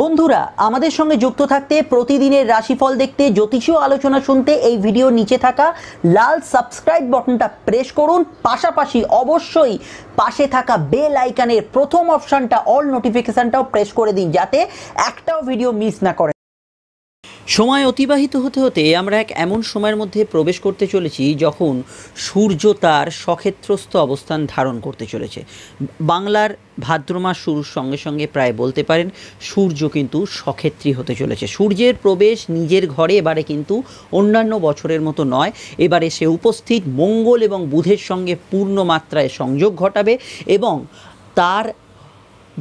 বন্ধুরা, আমাদের সঙ্গে যুক্ত থাকতে প্রতিদিনের রাশিফল দেখতে জ্যোতিষীয় আলোচনা শুনতে এই ভিডিও নিচে থাকা লাল সাবস্ক্রাইব বাটনটা প্রেস করুন। পাশাপাশি অবশ্যই পাশে থাকা বেল আইকনের প্রথম অপশানটা অল নোটিফিকেশানটাও প্রেস করে দিন যাতে একটাও ভিডিও মিস না করেন সময় অতিবাহিত হতে হতে আমরা এক এমন সময়ের মধ্যে প্রবেশ করতে চলেছি যখন সূর্য তার সক্ষেত্রস্থ অবস্থান ধারণ করতে চলেছে। বাংলার ভাদ্র মাস শুরুর সঙ্গে সঙ্গে প্রায় বলতে পারেন সূর্য কিন্তু সক্ষেত্রী হতে চলেছে। সূর্যের প্রবেশ নিজের ঘরে এবারে কিন্তু অন্যান্য বছরের মতো নয়। এবারে সে উপস্থিত মঙ্গল এবং বুধের সঙ্গে পূর্ণ মাত্রায় সংযোগ ঘটাবে এবং তার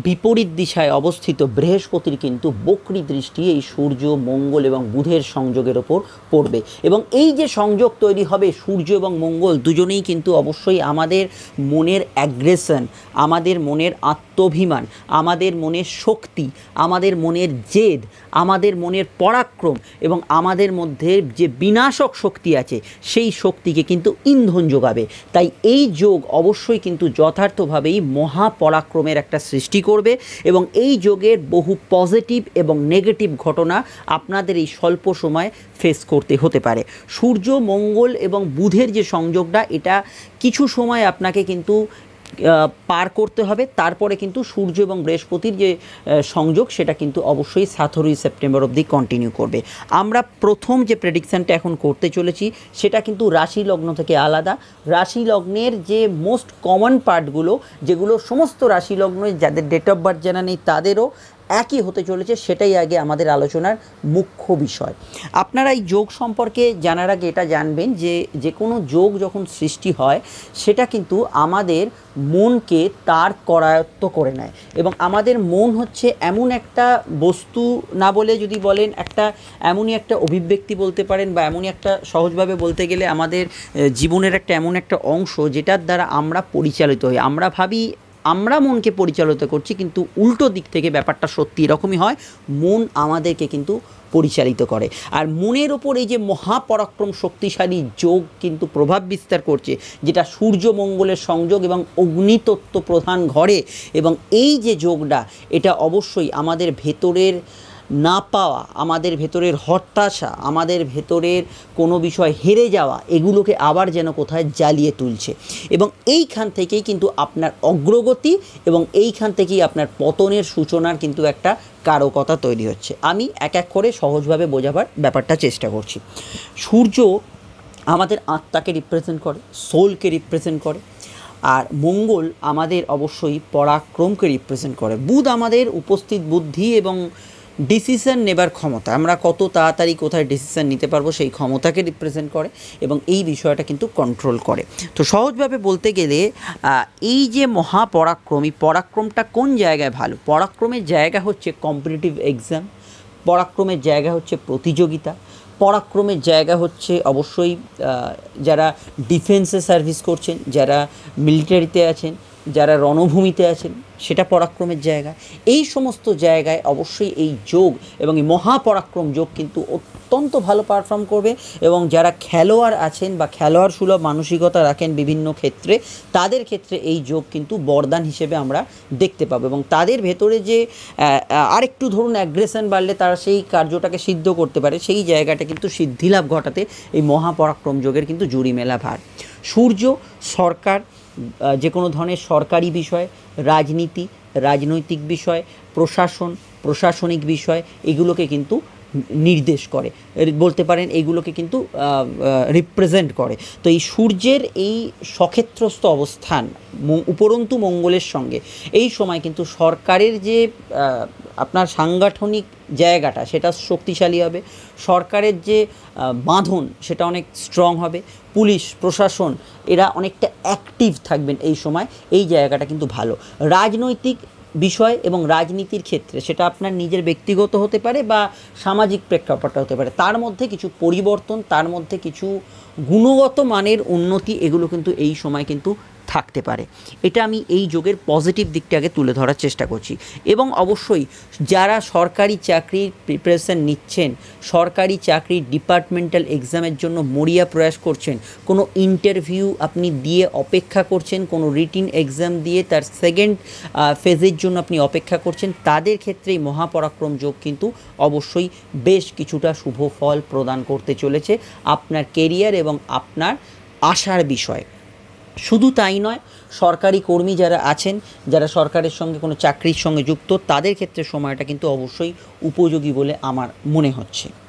বিপরীত দিশায় অবস্থিত বৃহস্পতির কিন্তু বক্রি দৃষ্টি এই সূর্য, মঙ্গল এবং বুধের সংযোগের ওপর পড়বে। এবং এই যে সংযোগ তৈরি হবে সূর্য এবং মঙ্গল দুজনেই কিন্তু অবশ্যই আমাদের মনের অ্যাগ্রেশন আমাদের মনের আত্মভিমান, আমাদের মনের শক্তি, আমাদের মনের জেদ, আমাদের মনের পরাক্রম এবং আমাদের মধ্যে যে বিনাশক শক্তি আছে সেই শক্তিকে কিন্তু ইন্ধন যোগাবে। তাই এই যোগ অবশ্যই কিন্তু যথার্থভাবেই মহাপরাক্রমের একটা সৃষ্টি করবে এবং এই যোগের বহু পজিটিভ এবং নেগেটিভ ঘটনা আপনাদের এই স্বল্প সময় ফেস করতে হতে পারে। সূর্য, মঙ্গল এবং বুধের যে সংযোগটা, এটা কিছু সময় আপনাকে কিন্তু পার করতে হবে। তারপরে কিন্তু সূর্য এবং বৃহস্পতির যে সংযোগ, সেটা কিন্তু অবশ্যই সাতেরোই সেপ্টেম্বর অবধি কন্টিনিউ করবে। আমরা প্রথম যে প্রেডিকশানটা এখন করতে চলেছি, সেটা কিন্তু রাশি লগ্ন থেকে আলাদা। রাশি লগ্নের যে মোস্ট কমন পার্টগুলো যেগুলো সমস্ত রাশি লগ্ন যাদের ডেট অফ বার্থ জানা নেই, তাদেরও একই হতে চলেছে, সেটাই আগে আমাদের আলোচনার মুখ্য বিষয়। আপনারা এই যোগ সম্পর্কে জানার আগে এটা জানবেন যে যে কোনো যোগ যখন সৃষ্টি হয়, সেটা কিন্তু আমাদের মনকে তার করায়ত্ত করে নেয়। এবং আমাদের মন হচ্ছে এমন একটা বস্তু না বলে যদি বলেন, একটা এমনই একটা অভিব্যক্তি বলতে পারেন বা এমনই একটা সহজভাবে বলতে গেলে আমাদের জীবনের একটা এমন একটা অংশ যেটার দ্বারা আমরা পরিচালিত হই। আমরা ভাবি আমরা মনকে পরিচালিত করছি, কিন্তু উল্টো দিক থেকে ব্যাপারটা সত্যি এরকমই হয়, মন আমাদেরকে কিন্তু পরিচালিত করে। আর মনের ওপর এই যে মহাপরাক্রম শক্তিশালী যোগ কিন্তু প্রভাব বিস্তার করছে, যেটা সূর্য মঙ্গলের সংযোগ এবং অগ্নিতত্ত্ব প্রধান ঘরে, এবং এই যে যোগটা, এটা অবশ্যই আমাদের ভেতরের না পাওয়া, আমাদের ভেতরের হতাশা, আমাদের ভেতরের কোনো বিষয় হেরে যাওয়া, এগুলোকে আবার যেন কোথায় জ্বালিয়ে তুলছে। এবং এইখান থেকেই কিন্তু আপনার অগ্রগতি এবং এইখান থেকেই আপনার পতনের সূচনার কিন্তু একটা কারকতা তৈরি হচ্ছে। আমি এক এক করে সহজভাবে বোঝাবার ব্যাপারটা চেষ্টা করছি। সূর্য আমাদের আত্মাকে রিপ্রেজেন্ট করে সোলকে রিপ্রেজেন্ট করে, আর মঙ্গল আমাদের অবশ্যই পরাক্রমকে রিপ্রেজেন্ট করে। বুধ আমাদের উপস্থিত বুদ্ধি এবং ডিসিশন নেবার ক্ষমতা, আমরা কত তাড়াতাড়ি কোথায় ডিসিশন নিতে পারব সেই ক্ষমতাকে রিপ্রেজেন্ট করে এবং এই বিষয়টা কিন্তু কন্ট্রোল করে। তো সহজভাবে বলতে গেলে এই যে মহাপরাক্রম এই পরাক্রমটা কোন জায়গায় ভালো? পরাক্রমের জায়গা হচ্ছে কম্পিটিটিভ এক্সাম পরাক্রমের জায়গা হচ্ছে প্রতিযোগিতা, পরাক্রমের জায়গা হচ্ছে অবশ্যই যারা ডিফেন্সে সার্ভিস করছেন, যারা মিলিটারিতে আছেন যারা রণভূমিতে আছেন, সেটা পরাক্রমের জায়গা। এই সমস্ত জায়গায় অবশ্যই এই যোগ এবং এই মহাপরাক্রম যোগ কিন্তু অত্যন্ত ভালো পারফর্ম করবে এবং যারা খেলোয়াড় আছেন বা খেলোয়াড় সুলভ মানসিকতা রাখেন বিভিন্ন ক্ষেত্রে, তাদের ক্ষেত্রে এই যোগ কিন্তু বরদান হিসেবে আমরা দেখতে পাবো এবং তাদের ভেতরে যে আরেকটু ধরুন অ্যাগ্রেশন বাড়লে তারা সেই কার্যটাকে সিদ্ধ করতে পারে, সেই জায়গাটা কিন্তু সিদ্ধিলাভ ঘটাতে এই মহাপরাক্রম যোগের কিন্তু জুড়ি মেলা ভার। সূর্য, সরকার যে কোনো ধরনের সরকারি বিষয় রাজনীতি রাজনৈতিক বিষয় প্রশাসন প্রশাসনিক বিষয় এগুলোকে কিন্তু নির্দেশ করে। বলতে পারেন এগুলোকে কিন্তু রিপ্রেজেন্ট করে। তো এই সূর্যের এই সক্ষেত্রস্থ অবস্থান উপরন্তু মঙ্গলের সঙ্গে, এই সময় কিন্তু সরকারের যে আপনার সাংগঠনিক জায়গাটা, সেটা শক্তিশালী হবে। সরকারের যে বাঁধন, সেটা অনেক স্ট্রং হবে। পুলিশ, প্রশাসন, এরা অনেকটা অ্যাক্টিভ থাকবেন এই সময়। এই জায়গাটা কিন্তু ভালো। রাজনৈতিক বিষয় এবং রাজনীতির ক্ষেত্রে, সেটা আপনার নিজের ব্যক্তিগত হতে পারে বা সামাজিক প্রেক্ষাপটটা হতে পারে, তার মধ্যে কিছু পরিবর্তন, তার মধ্যে কিছু গুণগত মানের উন্নতি, এগুলো কিন্তু এই সময় কিন্তু থাকতে পারে। এটা আমি এই যোগের পজিটিভ দিকটা আগে তুলে ধরার চেষ্টা করছি। এবং অবশ্যই যারা সরকারি চাকরির প্রিপারেশান নিচ্ছেন, সরকারি চাকরির ডিপার্টমেন্টাল এক্সামের জন্য মরিয়া প্রয়াস করছেন, কোনো ইন্টারভিউ আপনি দিয়ে অপেক্ষা করছেন, কোনো রিটিন এক্সাম দিয়ে তার সেকেন্ড ফেজের জন্য আপনি অপেক্ষা করছেন, তাদের ক্ষেত্রেই মহাপরাক্রম যোগ কিন্তু অবশ্যই বেশ কিছুটা শুভ ফল প্রদান করতে চলেছে আপনার কেরিয়ার এবং আপনার আশার বিষয়। শুধু তাই নয়, সরকারি কর্মী যারা আছেন, যারা সরকারের সঙ্গে কোনো চাকরির সঙ্গে যুক্ত, তাদের ক্ষেত্রে সময়টা কিন্তু অবশ্যই উপযোগী বলে আমার মনে হচ্ছে।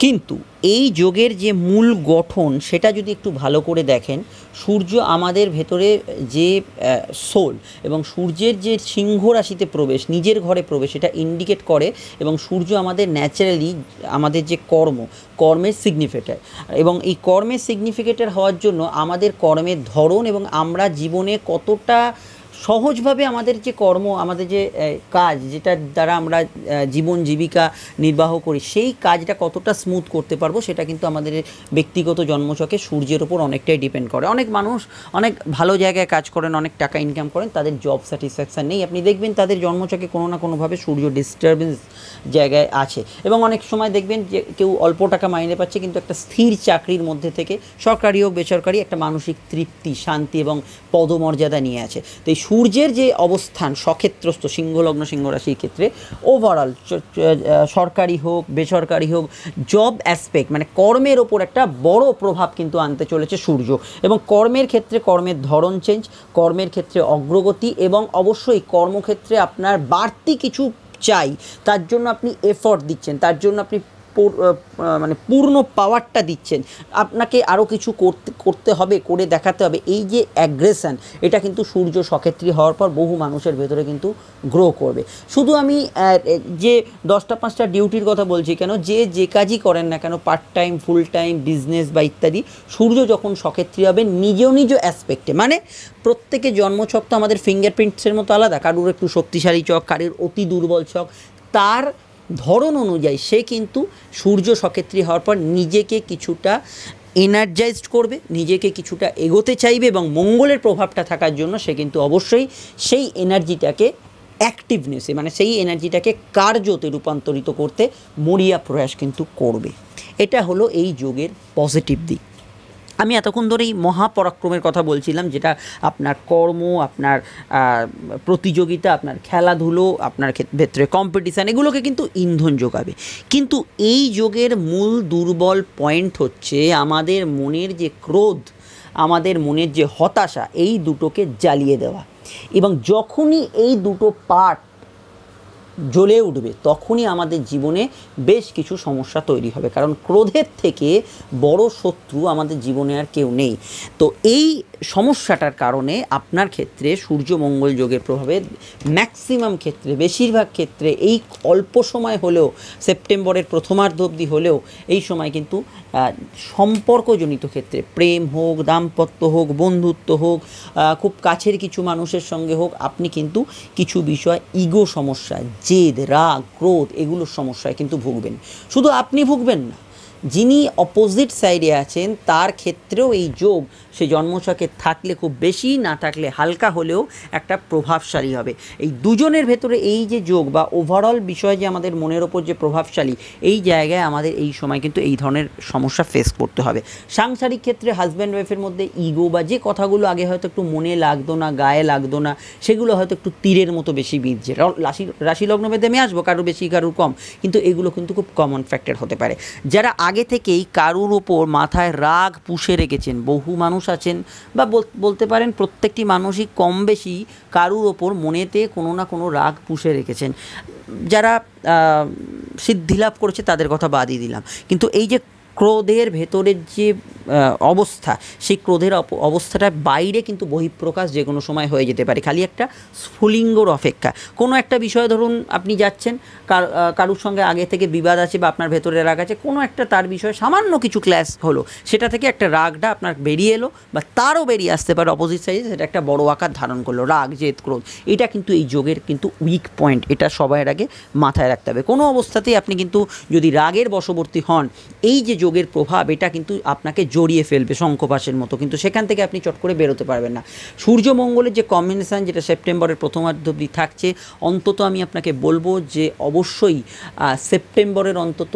কিন্তু এই যোগের যে মূল গঠন, সেটা যদি একটু ভালো করে দেখেন, সূর্য আমাদের ভেতরে যে সোল এবং সূর্যের যে সিংহ রাশিতে প্রবেশ, নিজের ঘরে প্রবেশ এটা ইন্ডিকেট করে এবং সূর্য আমাদের ন্যাচারালি আমাদের যে কর্ম, কর্মের সিগনিফিকেটার এবং এই কর্মের সিগনিফিকেটার হওয়ার জন্য আমাদের কর্মের ধরন এবং আমরা জীবনে কতটা সহজভাবে আমাদের যে কর্ম, আমাদের যে কাজ যেটার দ্বারা আমরা জীবন জীবিকা নির্বাহ করি, সেই কাজটা কতটা স্মুথ করতে পারব সেটা কিন্তু আমাদের ব্যক্তিগত জন্মছকে সূর্যের ওপর অনেকটাই ডিপেন্ড করে। অনেক মানুষ অনেক ভালো জায়গায় কাজ করেন, অনেক টাকা ইনকাম করেন, তাদের জব স্যাটিসফ্যাকশান নেই। আপনি দেখবেন তাদের জন্মছকে কোনো না কোনোভাবে সূর্য ডিস্টারবেন্স জায়গায় আছে। এবং অনেক সময় দেখবেন যে, কেউ অল্প টাকা মাইনে পাচ্ছে কিন্তু একটা স্থির চাকরির মধ্যে থেকে সরকারি হোক, বেসরকারি একটা মানসিক তৃপ্তি, শান্তি এবং পদমর্যাদা নিয়ে আছে। তো এই সূর্যের যে অবস্থান, সক্ষেত্রস্থ, সিংহলগ্ন সিংহরাশির ক্ষেত্রে ওভারঅল সরকারি হোক, বেসরকারি হোক জব অ্যাসপেক্ট মানে কর্মের ওপর একটা বড় প্রভাব কিন্তু আনতে চলেছে সূর্য। এবং কর্মের ক্ষেত্রে কর্মের ধরন চেঞ্জ কর্মের ক্ষেত্রে অগ্রগতি এবং অবশ্যই কর্মক্ষেত্রে আপনার বাড়তি কিছু চাই, তার জন্য আপনি এফর্ট দিচ্ছেন, তার জন্য আপনি মানে পূর্ণ পাওয়ারটা দিচ্ছেন। আপনাকে আরও কিছু করতে করতে হবে, করে দেখাতে হবে। এই যে অ্যাগ্রেশন এটা কিন্তু সূর্য সক্ষেত্রী হওয়ার পর বহু মানুষের ভেতরে কিন্তু গ্রো করবে। শুধু আমি যে দশটা, পাঁচটা ডিউটির কথা বলছি কেন, যে যে কাজই করেন না কেন part time full time business বা ইত্যাদি, সূর্য যখন সক্ষেত্রী হবে নিজ নিজ অ্যাসপেক্টে মানে প্রত্যেকে জন্মছক তো আমাদের ফিঙ্গারপ্রিন্টসের মতো আলাদা। কারুর একটু শক্তিশালী চক, কারুর অতি দুর্বল চক, তার ধরন অনুযায়ী সে কিন্তু সূর্য সক্ষেত্রী হওয়ার পর নিজেকে কিছুটা এনার্জাইজড করবে, নিজেকে কিছুটা এগোতে চাইবে এবং মঙ্গলের প্রভাবটা থাকার জন্য সে কিন্তু অবশ্যই সেই এনার্জিটাকে অ্যাক্টিভনেসে মানে সেই এনার্জিটাকে কার্যতে রূপান্তরিত করতে মরিয়া প্রয়াস কিন্তু করবে। এটা হলো এই যোগের পজিটিভ দিক। আমি এতক্ষণ ধরেই মহাপরাক্রমের কথা বলছিলাম, যেটা আপনার কর্ম, আপনার প্রতিযোগিতা, আপনার খেলাধুলো, আপনার ক্ষেত্রে কম্পিটিশান এগুলোকে কিন্তু ইন্ধন যোগাবে। কিন্তু এই যোগের মূল দুর্বল পয়েন্ট হচ্ছে আমাদের মনের যে ক্রোধ, আমাদের মনের যে হতাশা, এই দুটোকে জ্বালিয়ে দেওয়া। এবং যখনই এই দুটো পার্ট জ্বলে উঠবে, তখনই আমাদের জীবনে বেশ কিছু সমস্যা তৈরি হবে। কারণ ক্রোধের থেকে বড় শত্রু আমাদের জীবনে আর কেউ নেই। তো এই সমস্যাটার কারণে আপনার ক্ষেত্রে সূর্য মঙ্গল যোগের প্রভাবে ম্যাক্সিমাম ক্ষেত্রে, বেশিরভাগ ক্ষেত্রে এই অল্প সময় হলেও, সেপ্টেম্বরের প্রথমার্ধ অবধি হলেও এই সময় কিন্তু সম্পর্কজনিত ক্ষেত্রে, প্রেম হোক, দাম্পত্য হোক, বন্ধুত্ব হোক খুব কাছের কিছু মানুষের সঙ্গে হোক, আপনি কিন্তু কিছু বিষয় ইগো সমস্যা, জেদ, রাগ, ক্রোধ, এগুলোর সমস্যায় কিন্তু ভুগবেন। শুধু আপনি ভুগবেন না যিনি অপোজিট সাইডে আছেন, তার ক্ষেত্রেও এই যোগ, সে জন্মছকে থাকলে খুব বেশি, না থাকলে হালকা হলেও একটা প্রভাবশালী হবে। এই দুজনের ভেতরে এই যে যোগ বা ওভারঅল বিষয় যে আমাদের মনের ওপর যে প্রভাবশালী, এই জায়গায় আমাদের এই সময় কিন্তু এই ধরনের সমস্যা ফেস করতে হবে। সাংসারিক ক্ষেত্রে হাজব্যান্ড ওয়াইফের মধ্যে ইগো বা যে কথাগুলো আগে হয়তো একটু মনে লাগতো না, গায়ে লাগতো না, সেগুলো হয়তো একটু তীরের মতো বেশি বিঁধছে। রাশি রাশি লগ্ন বেঁধে আমি আসব, কারও বেশি কারুর কম, কিন্তু এগুলো কিন্তু খুব কমন ফ্যাক্টর হতে পারে। যারা আগে থেকেই কারুর ওপর মাথায় রাগ পুষে রেখেছেন। বহু মানুষ আছেন বা বলতে পারেন প্রত্যেকটি মানুষই কম বেশি কারুর ওপর মনেতে কোনো না কোনো রাগ পুষে রেখেছেন। যারা সিদ্ধিলাভ করেছে তাদের কথা বাদই দিলাম। কিন্তু এই যে ক্রোধের ভেতরের যে অবস্থা, সেই ক্রোধের অবস্থাটা বাইরে কিন্তু বহিঃপ্রকাশ যে কোনো সময় হয়ে যেতে পারে। খালি একটা স্ফুলিঙ্গর অপেক্ষা। কোনো একটা বিষয় ধরুন আপনি যাচ্ছেন কারুর সঙ্গে আগে থেকে বিবাদ আছে বা আপনার ভেতরে রাগ আছে, কোনো একটা তার বিষয়ে সামান্য কিছু ক্ল্যাশ হলো, সেটা থেকে একটা রাগটা আপনার বেরিয়ে এলো বা তারও বেরিয়ে আসতে পারে অপোজিট সাইডে সেটা একটা বড় আকার ধারণ করল, রাগ, জেদ, ক্রোধ। এটা কিন্তু এই যোগের কিন্তু উইক পয়েন্ট এটা সবাইয়ের আগে মাথায় রাখতে হবে। কোনো অবস্থাতেই আপনি কিন্তু যদি রাগের বশবর্তী হন, এই যে যোগের প্রভাব, এটা কিন্তু আপনাকে জড়িয়ে ফেলবে শঙ্খপাশের মতো। কিন্তু সেখান থেকে আপনি চট করে বেরোতে পারবেন না। সূর্যমঙ্গলের যে কম্বিনেশান যেটা সেপ্টেম্বরের প্রথমার্ধ অবধি থাকছে, অন্তত আমি আপনাকে বলব যে অবশ্যই সেপ্টেম্বরের অন্তত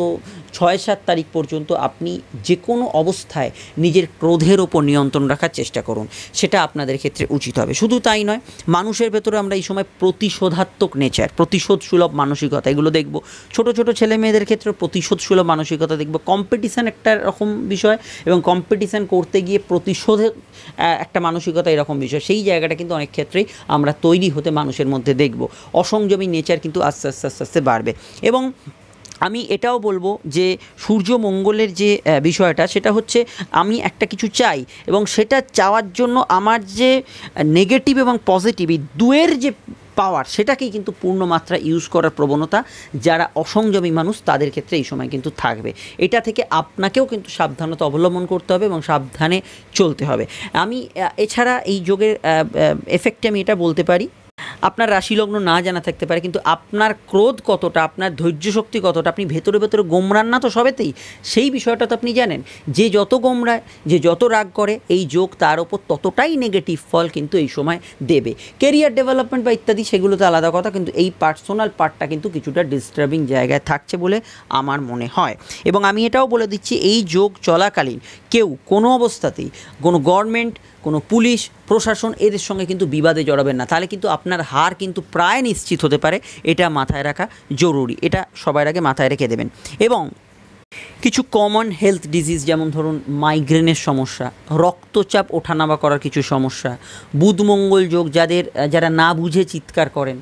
ছয় সাত তারিখ পর্যন্ত আপনি যে কোনো অবস্থায় নিজের ক্রোধের ওপর নিয়ন্ত্রণ রাখার চেষ্টা করুন। সেটা আপনাদের ক্ষেত্রে উচিত হবে। শুধু তাই নয় মানুষের ভেতরে আমরা এই সময় প্রতিশোধাত্মক নেচার প্রতিশোধ সুলভ মানসিকতা এগুলো দেখব। ছোট ছোট ছেলে মেয়েদের ক্ষেত্রে প্রতিশোধ সুলভ মানসিকতা দেখব। কম্পিটিশান একটা রকম বিষয় এবং কম্পিটিশান করতে গিয়ে প্রতিশোধে আহ, একটা মানসিকতা এরকম বিষয়। সেই জায়গাটা কিন্তু অনেক ক্ষেত্রেই আমরা তৈরি হতে মানুষের মধ্যে দেখব। অসংযমী নেচার কিন্তু আস্তে আস্তে আস্তে আস্তে বাড়বে। এবং আমি এটাও বলব যে সূর্য মঙ্গলের যে বিষয়টা, সেটা হচ্ছে আমি একটা কিছু চাই এবং সেটা চাওয়ার জন্য আমার যে নেগেটিভ এবং পজিটিভ এই দুয়ের যে পাওয়ার সেটাকেই কিন্তু পূর্ণ মাত্রা ইউজ করার প্রবণতা যারা অসংযমী মানুষ, তাদের ক্ষেত্রে এই সময় কিন্তু থাকবে। এটা থেকে আপনাকেও কিন্তু সাবধানতা অবলম্বন করতে হবে এবং সাবধানে চলতে হবে। আমি এছাড়া এই যোগের এফেক্টে আমি এটা বলতে পারি আপনার রাশি লগ্ন না জানা থাকতে পারে, কিন্তু আপনার ক্রোধ কতটা, আপনার ধৈর্য শক্তি কতটা, আপনি ভেতরে ভেতরে গোমরান না তো সবেতেই। সেই বিষয়টা তো আপনি জানেন, যে যত গোমরায়, যে যত রাগ করে, এই যোগ তার ওপর ততটাই নেগেটিভ ফল কিন্তু এই সময় দেবে। কেরিয়ার ডেভেলপমেন্ট বা ইত্যাদি, সেগুলো তো আলাদা কথা, কিন্তু এই পার্সোনাল পার্টটা কিন্তু কিছুটা ডিস্টার্বিং জায়গায় থাকছে বলে আমার মনে হয়। এবং আমি এটাও বলে দিচ্ছি, এই যোগ চলাকালীন কেউ কোনো অবস্থাতেই কোনো গভর্নমেন্ট কোনো পুলিশ, প্রশাসন এদের সঙ্গে কিন্তু বিবাদে জড়াবেন না। তাহলে কিন্তু আপনার হার কিন্তু প্রায় নিশ্চিত হতে পারে। এটা মাথায় রাখা জরুরি। এটা সবার আগে মাথায় রেখে দেবেন। এবং কিছু কমন হেলথ ডিজিজ যেমন ধরুন মাইগ্রেনের সমস্যা, রক্তচাপ ওঠানামা করার কিছু সমস্যা, বুধমঙ্গল যোগ যাদের, যারা না বুঝে চিৎকার করেন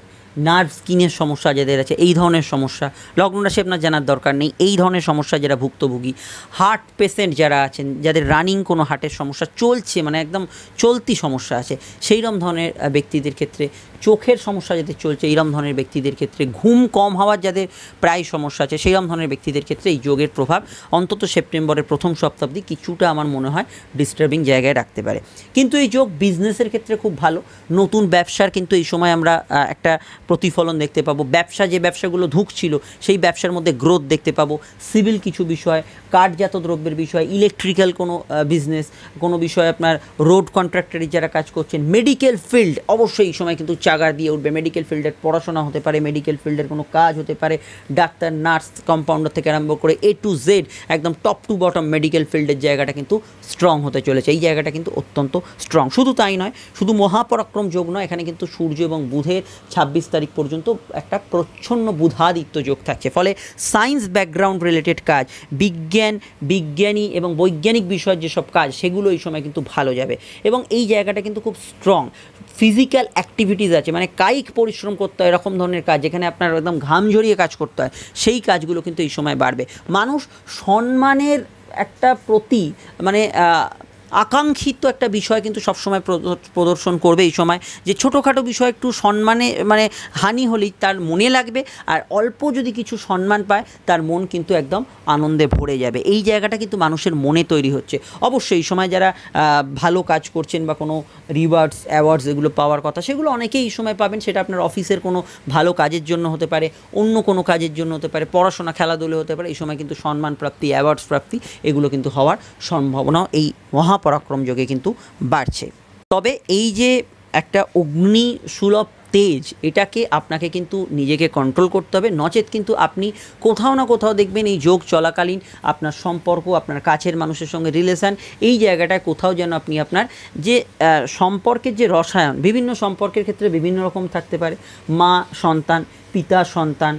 নার্ভ স্কিনের সমস্যা যাদের আছে, এই ধরনের সমস্যা। লগ্ন রাশি আপনার জানার দরকার নেই, এই ধরনের সমস্যা যারা ভুক্তভোগী হার্ট পেশেন্ট যারা আছেন, যাদের রানিং কোনো হার্টের সমস্যা চলছে মানে একদম চলতি সমস্যা আছে সেই রকম ধরনের ব্যক্তিদের ক্ষেত্রে চোখের সমস্যা যাদের চলছে এইরকম ধরনের ব্যক্তিদের ক্ষেত্রে ঘুম কম হওয়ার যাদের প্রায় সমস্যা আছে সেইরকম ধরনের ব্যক্তিদের ক্ষেত্রে এই যোগের প্রভাব অন্তত সেপ্টেম্বরের প্রথম সপ্তাহাব্দি কিছুটা আমার মনে হয় ডিস্টার্বিং জায়গায় রাখতে পারে। কিন্তু এই যোগ বিজনেসের ক্ষেত্রে খুব ভালো। নতুন ব্যবসার কিন্তু এই সময় আমরা একটা প্রতিফলন দেখতে পাবো। ব্যবসা যে ব্যবসাগুলো ধুঁকছিল, সেই ব্যবসার মধ্যে গ্রোথ দেখতে পাবো। সিভিল কিছু বিষয়, কাঠজাত দ্রব্যের বিষয় ইলেকট্রিক্যাল কোনো বিজনেস কোনো বিষয় আপনার রোড কন্ট্রাক্টরি যারা কাজ করছেন মেডিকেল ফিল্ড অবশ্যই এই সময় কিন্তু চাগার দিয়ে উঠবে। মেডিকেল ফিল্ডের পড়াশোনা হতে পারে মেডিকেল ফিল্ডের কোনো কাজ হতে পারে। ডাক্তার নার্স কম্পাউন্ডার থেকে আরম্ভ করে এ টু জেড একদম টপ টু বটম মেডিকেল ফিল্ডের জায়গাটা কিন্তু স্ট্রং হতে চলেছে। এই জায়গাটা কিন্তু অত্যন্ত স্ট্রং শুধু তাই নয়, শুধু মহাপরাক্রম যোগ নয়, এখানে কিন্তু সূর্য এবং বুধের ছাব্বিশ তারিখ পর্যন্ত একটা প্রচ্ছন্ন বুধাদিত্য যোগ থাকছে। ফলে সায়েন্স ব্যাকগ্রাউন্ড রিলেটেড কাজ, বিজ্ঞান, বিজ্ঞানী এবং বৈজ্ঞানিক বিষয়ের যেসব কাজ, সেগুলো এই সময় কিন্তু ভালো যাবে। এবং এই জায়গাটা কিন্তু খুব স্ট্রং ফিজিক্যাল অ্যাক্টিভিটিস আছে। মানে কায়িক পরিশ্রম করতে হয়, এরকম ধরনের কাজ, যেখানে আপনার একদম ঘাম ঝরিয়ে কাজ করতে হয়, সেই কাজগুলো কিন্তু এই সময় বাড়বে। মানুষ সম্মানের একটা প্রতি মানে আকাঙ্ক্ষিত একটা বিষয় কিন্তু সবসময় প্রদ- প্রদর্শন করবে এই সময়, যে ছোটোখাটো বিষয় একটু সম্মানে মানে হানি হলেই তার মনে লাগবে, আর অল্প যদি কিছু সম্মান পায়, তার মন কিন্তু একদম আনন্দে ভরে যাবে। এই জায়গাটা কিন্তু মানুষের মনে তৈরি হচ্ছে। অবশ্যই এই সময় যারা ভালো কাজ করছেন বা কোনো রিওয়ার্ডস অ্যাওয়ার্ডস এগুলো পাওয়ার কথা, সেগুলো অনেকেই এই সময় পাবেন, সেটা আপনার অফিসের কোনো ভালো কাজের জন্য হতে পারে, অন্য কোনো কাজের জন্য হতে পারে, পড়াশোনা, খেলাধুলো হতে পারে, এই সময় কিন্তু সম্মান প্রাপ্তি অ্যাওয়ার্ডস প্রাপ্তি, এগুলো কিন্তু হওয়ার সম্ভাবনাও এই মহাপরাক্রম যোগে কিন্তু বাড়ছে। তবে এই যে একটা অগ্নি সুলভ তেজ, এটাকে আপনাকে কিন্তু নিজেকে কন্ট্রোল করতে হবে। নচেত কিন্তু আপনি কোথাও না কোথাও দেখবেন এই যোগ চলাকালীন আপনার সম্পর্ক, আপনার কাছের মানুষের সঙ্গে রিলেশান এই জায়গাটায় কোথাও যেন আপনি আপনার যে সম্পর্কের যে রসায়ন, বিভিন্ন সম্পর্কের ক্ষেত্রে বিভিন্ন রকম থাকতে পারে। মা, সন্তান পিতা, সন্তান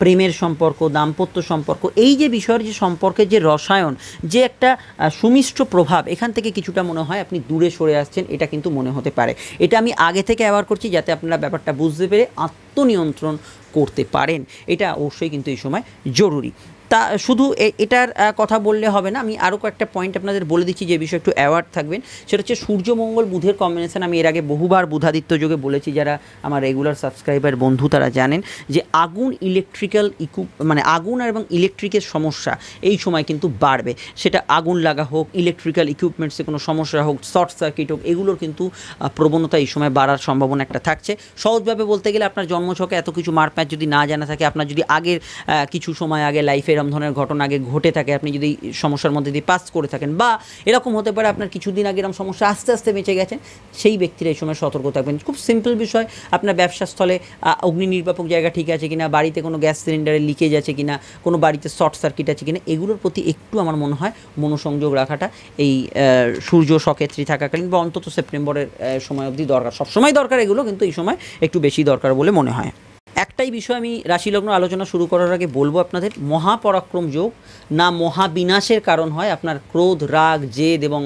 প্রেমের সম্পর্ক, দাম্পত্য সম্পর্ক, এই যে বিষয়ের যে সম্পর্কের যে রসায়ন, যে একটা সুমিষ্ট প্রভাব, এখান থেকে কিছুটা মনে হয় আপনি দূরে সরে আসছেন, এটা কিন্তু মনে হতে পারে। এটা আমি আগে থেকে অ্যাওয়ার করছি যাতে আপনারা ব্যাপারটা বুঝতে পেরে আত্মনিয়ন্ত্রণ করতে পারেন। এটা অবশ্যই কিন্তু এই সময় জরুরি। তা শুধু এটার কথা বললে হবে না, আমি আরও কয়েকটা পয়েন্ট আপনাদের বলে দিচ্ছি যে বিষয়ে একটু অ্যাওয়ার্ড থাকবেন। সেটা হচ্ছে সূর্যমঙ্গল বুধের কম্বিনেশান আমি এর আগে বহুবার বুধাদিত্য যোগে বলেছি, যারা আমার রেগুলার সাবস্ক্রাইবার বন্ধু তারা জানেন যে আগুন ইলেকট্রিক্যাল ইকুপ মানে আগুন এবং ইলেকট্রিকের সমস্যা এই সময় কিন্তু বাড়বে। সেটা আগুন লাগা হোক ইলেকট্রিক্যাল ইকুইপমেন্টসে কোনো সমস্যা হোক শর্ট সার্কিট হোক, এগুলোর কিন্তু প্রবণতা এই সময় বাড়ার সম্ভাবনা একটা থাকছে। সহজভাবে বলতে গেলে আপনার জন্মছকে এত কিছু মারপ্যাচ যদি না জানা থাকে, আপনার যদি আগের কিছু সময় আগে লাইফে এরকম ধরনের ঘটনা আগে ঘটে থাকে, আপনি যদি সমস্যার মধ্যে দিয়ে পাস করে থাকেন বা এরকম হতে পারে আপনার কিছুদিন আগে এরকম সমস্যা আস্তে আস্তে বেঁচে গেছেন সেই ব্যক্তিরা এই সময় সতর্ক থাকবেন। খুব সিম্পল বিষয়, আপনার ব্যবসাস্থলে অগ্নি নির্বাপক জায়গা ঠিক আছে কিনা, বাড়িতে কোনো গ্যাস সিলিন্ডারে লিকেজ আছে কিনা, কোনো বাড়িতে শর্ট সার্কিট আছে কিনা, এগুলোর প্রতি একটু আমার মনে হয় মনোসংযোগ রাখাটা এই সূর্য সকেত্রী থাকাকালীন বা অন্তত সেপ্টেম্বরের সময় অবধি দরকার। সবসময় দরকার এগুলো, কিন্তু এই সময় একটু বেশি দরকার বলে মনে হয়। একটাই বিষয় আমি রাশিলগ্ন আলোচনা শুরু করার আগে বলব আপনাদের, মহাপরাক্রম যোগ না মহাবিনাশের কারণ হয় আপনার ক্রোধ, রাগ, জেদ এবং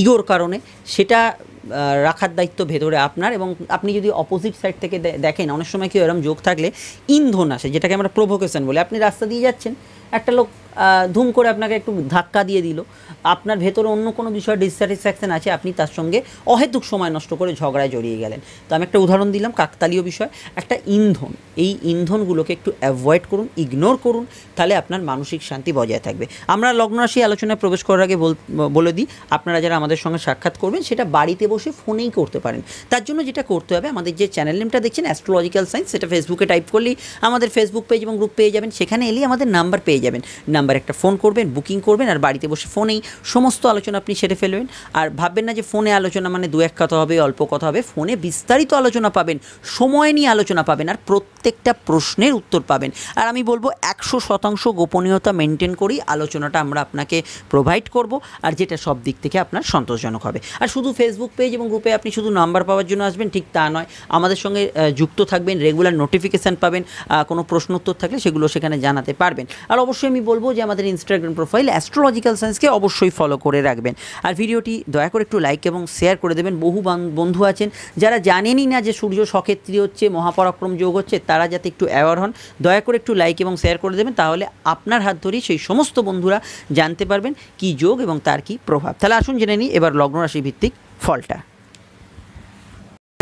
ইগোর কারণে। সেটা রাখার দায়িত্ব ভেতরে আপনার এবং আপনি যদি অপোজিট সাইড থেকে দেখেন, অনেক সময় কি এরকম যোগ থাকলে ইন্ধন আসে, যেটাকে আমরা প্রভোকেশন বলি। আপনি রাস্তা দিয়ে যাচ্ছেন একটা লোক ধুম করে আপনাকে একটু ধাক্কা দিয়ে দিল। আপনার ভেতরে অন্য কোনো বিষয়ে ডিসস্যাটিসফ্যাকশন আছে, আপনি তার সঙ্গে অহেতুক সময় নষ্ট করে ঝগড়ায় জড়িয়ে গেলেন। তো আমি একটা উদাহরণ দিলাম, কাকতালীয় বিষয়। একটা ইন্ধন, এই ইন্ধনগুলোকে একটু অ্যাভয়েড করুন ইগনোর করুন, তাহলে আপনার মানসিক শান্তি বজায় থাকবে। আমরা লগ্নরাশি আলোচনায় প্রবেশ করার আগে বল- দিই, আপনারা যারা আমাদের সঙ্গে সাক্ষাৎ করবেন, সেটা বাড়িতে বসে ফোনেই করতে পারেন। তার জন্য যেটা করতে হবে, আমাদের যে চ্যানেল নেমটা দেখছেন অ্যাস্ট্রোলজিক্যাল সায়েন্স সেটা ফেসবুকে টাইপ করলেই আমাদের ফেসবুক পেজ এবং গ্রুপ পেয়ে যাবেন। সেখানে এলেই আমাদের নাম্বার পেয়ে যাবেন। নাম্বার একটা ফোন করবেন, বুকিং করবেন আর বাড়িতে বসে ফোনেই সমস্ত আলোচনা আপনি সেরে ফেলবেন। আর ভাববেন না যে ফোনে আলোচনা মানে দু এক কথা হবে, অল্প কথা হবে, ফোনে বিস্তারিত আলোচনা পাবেন, সময় নিয়ে আলোচনা পাবেন আর প্রত্যেকটা প্রশ্নের উত্তর পাবেন। আর আমি বলব একশো শতাংশ গোপনীয়তা মেনটেন করেই আলোচনাটা আমরা আপনাকে প্রোভাইড করব আর যেটা সব দিক থেকে আপনার সন্তোষজনক হবে। আর শুধু ফেসবুক পেজ এবং গ্রুপে আপনি শুধু নাম্বার পাওয়ার জন্য আসবেন, ঠিক তা নয়। আমাদের সঙ্গে যুক্ত থাকবেন রেগুলার নোটিফিকেশান পাবেন কোনো প্রশ্ন উত্তর থাকলে সেগুলো সেখানে জানাতে পারবেন। আর অবশ্যই আমি বলব যে আমাদের ইনস্টাগ্রাম প্রোফাইল অ্যাস্ট্রোলজিক্যাল সায়েন্সকে অবশ্যই ফলো করে রাখবেন। আর ভিডিওটি দয়া করে একটু লাইক এবং শেয়ার করে দেবেন। বহু বান- বন্ধু আছেন যারা জানেনই না যে সূর্য সক্ষেত্রী হচ্ছে, মহাপরাক্রম যোগ হচ্ছে, তারা যাতে একটু অ্যাওয়ার হন। দয়া করে একটু লাইক এবং শেয়ার করে দেবেন, তাহলে আপনার হাত ধরেই সেই সমস্ত বন্ধুরা জানতে পারবেন কি যোগ এবং তার কি প্রভাব। তাহলে আসুন জেনে নিই এবার লগ্ন রাশি ভিত্তিক ফলটা।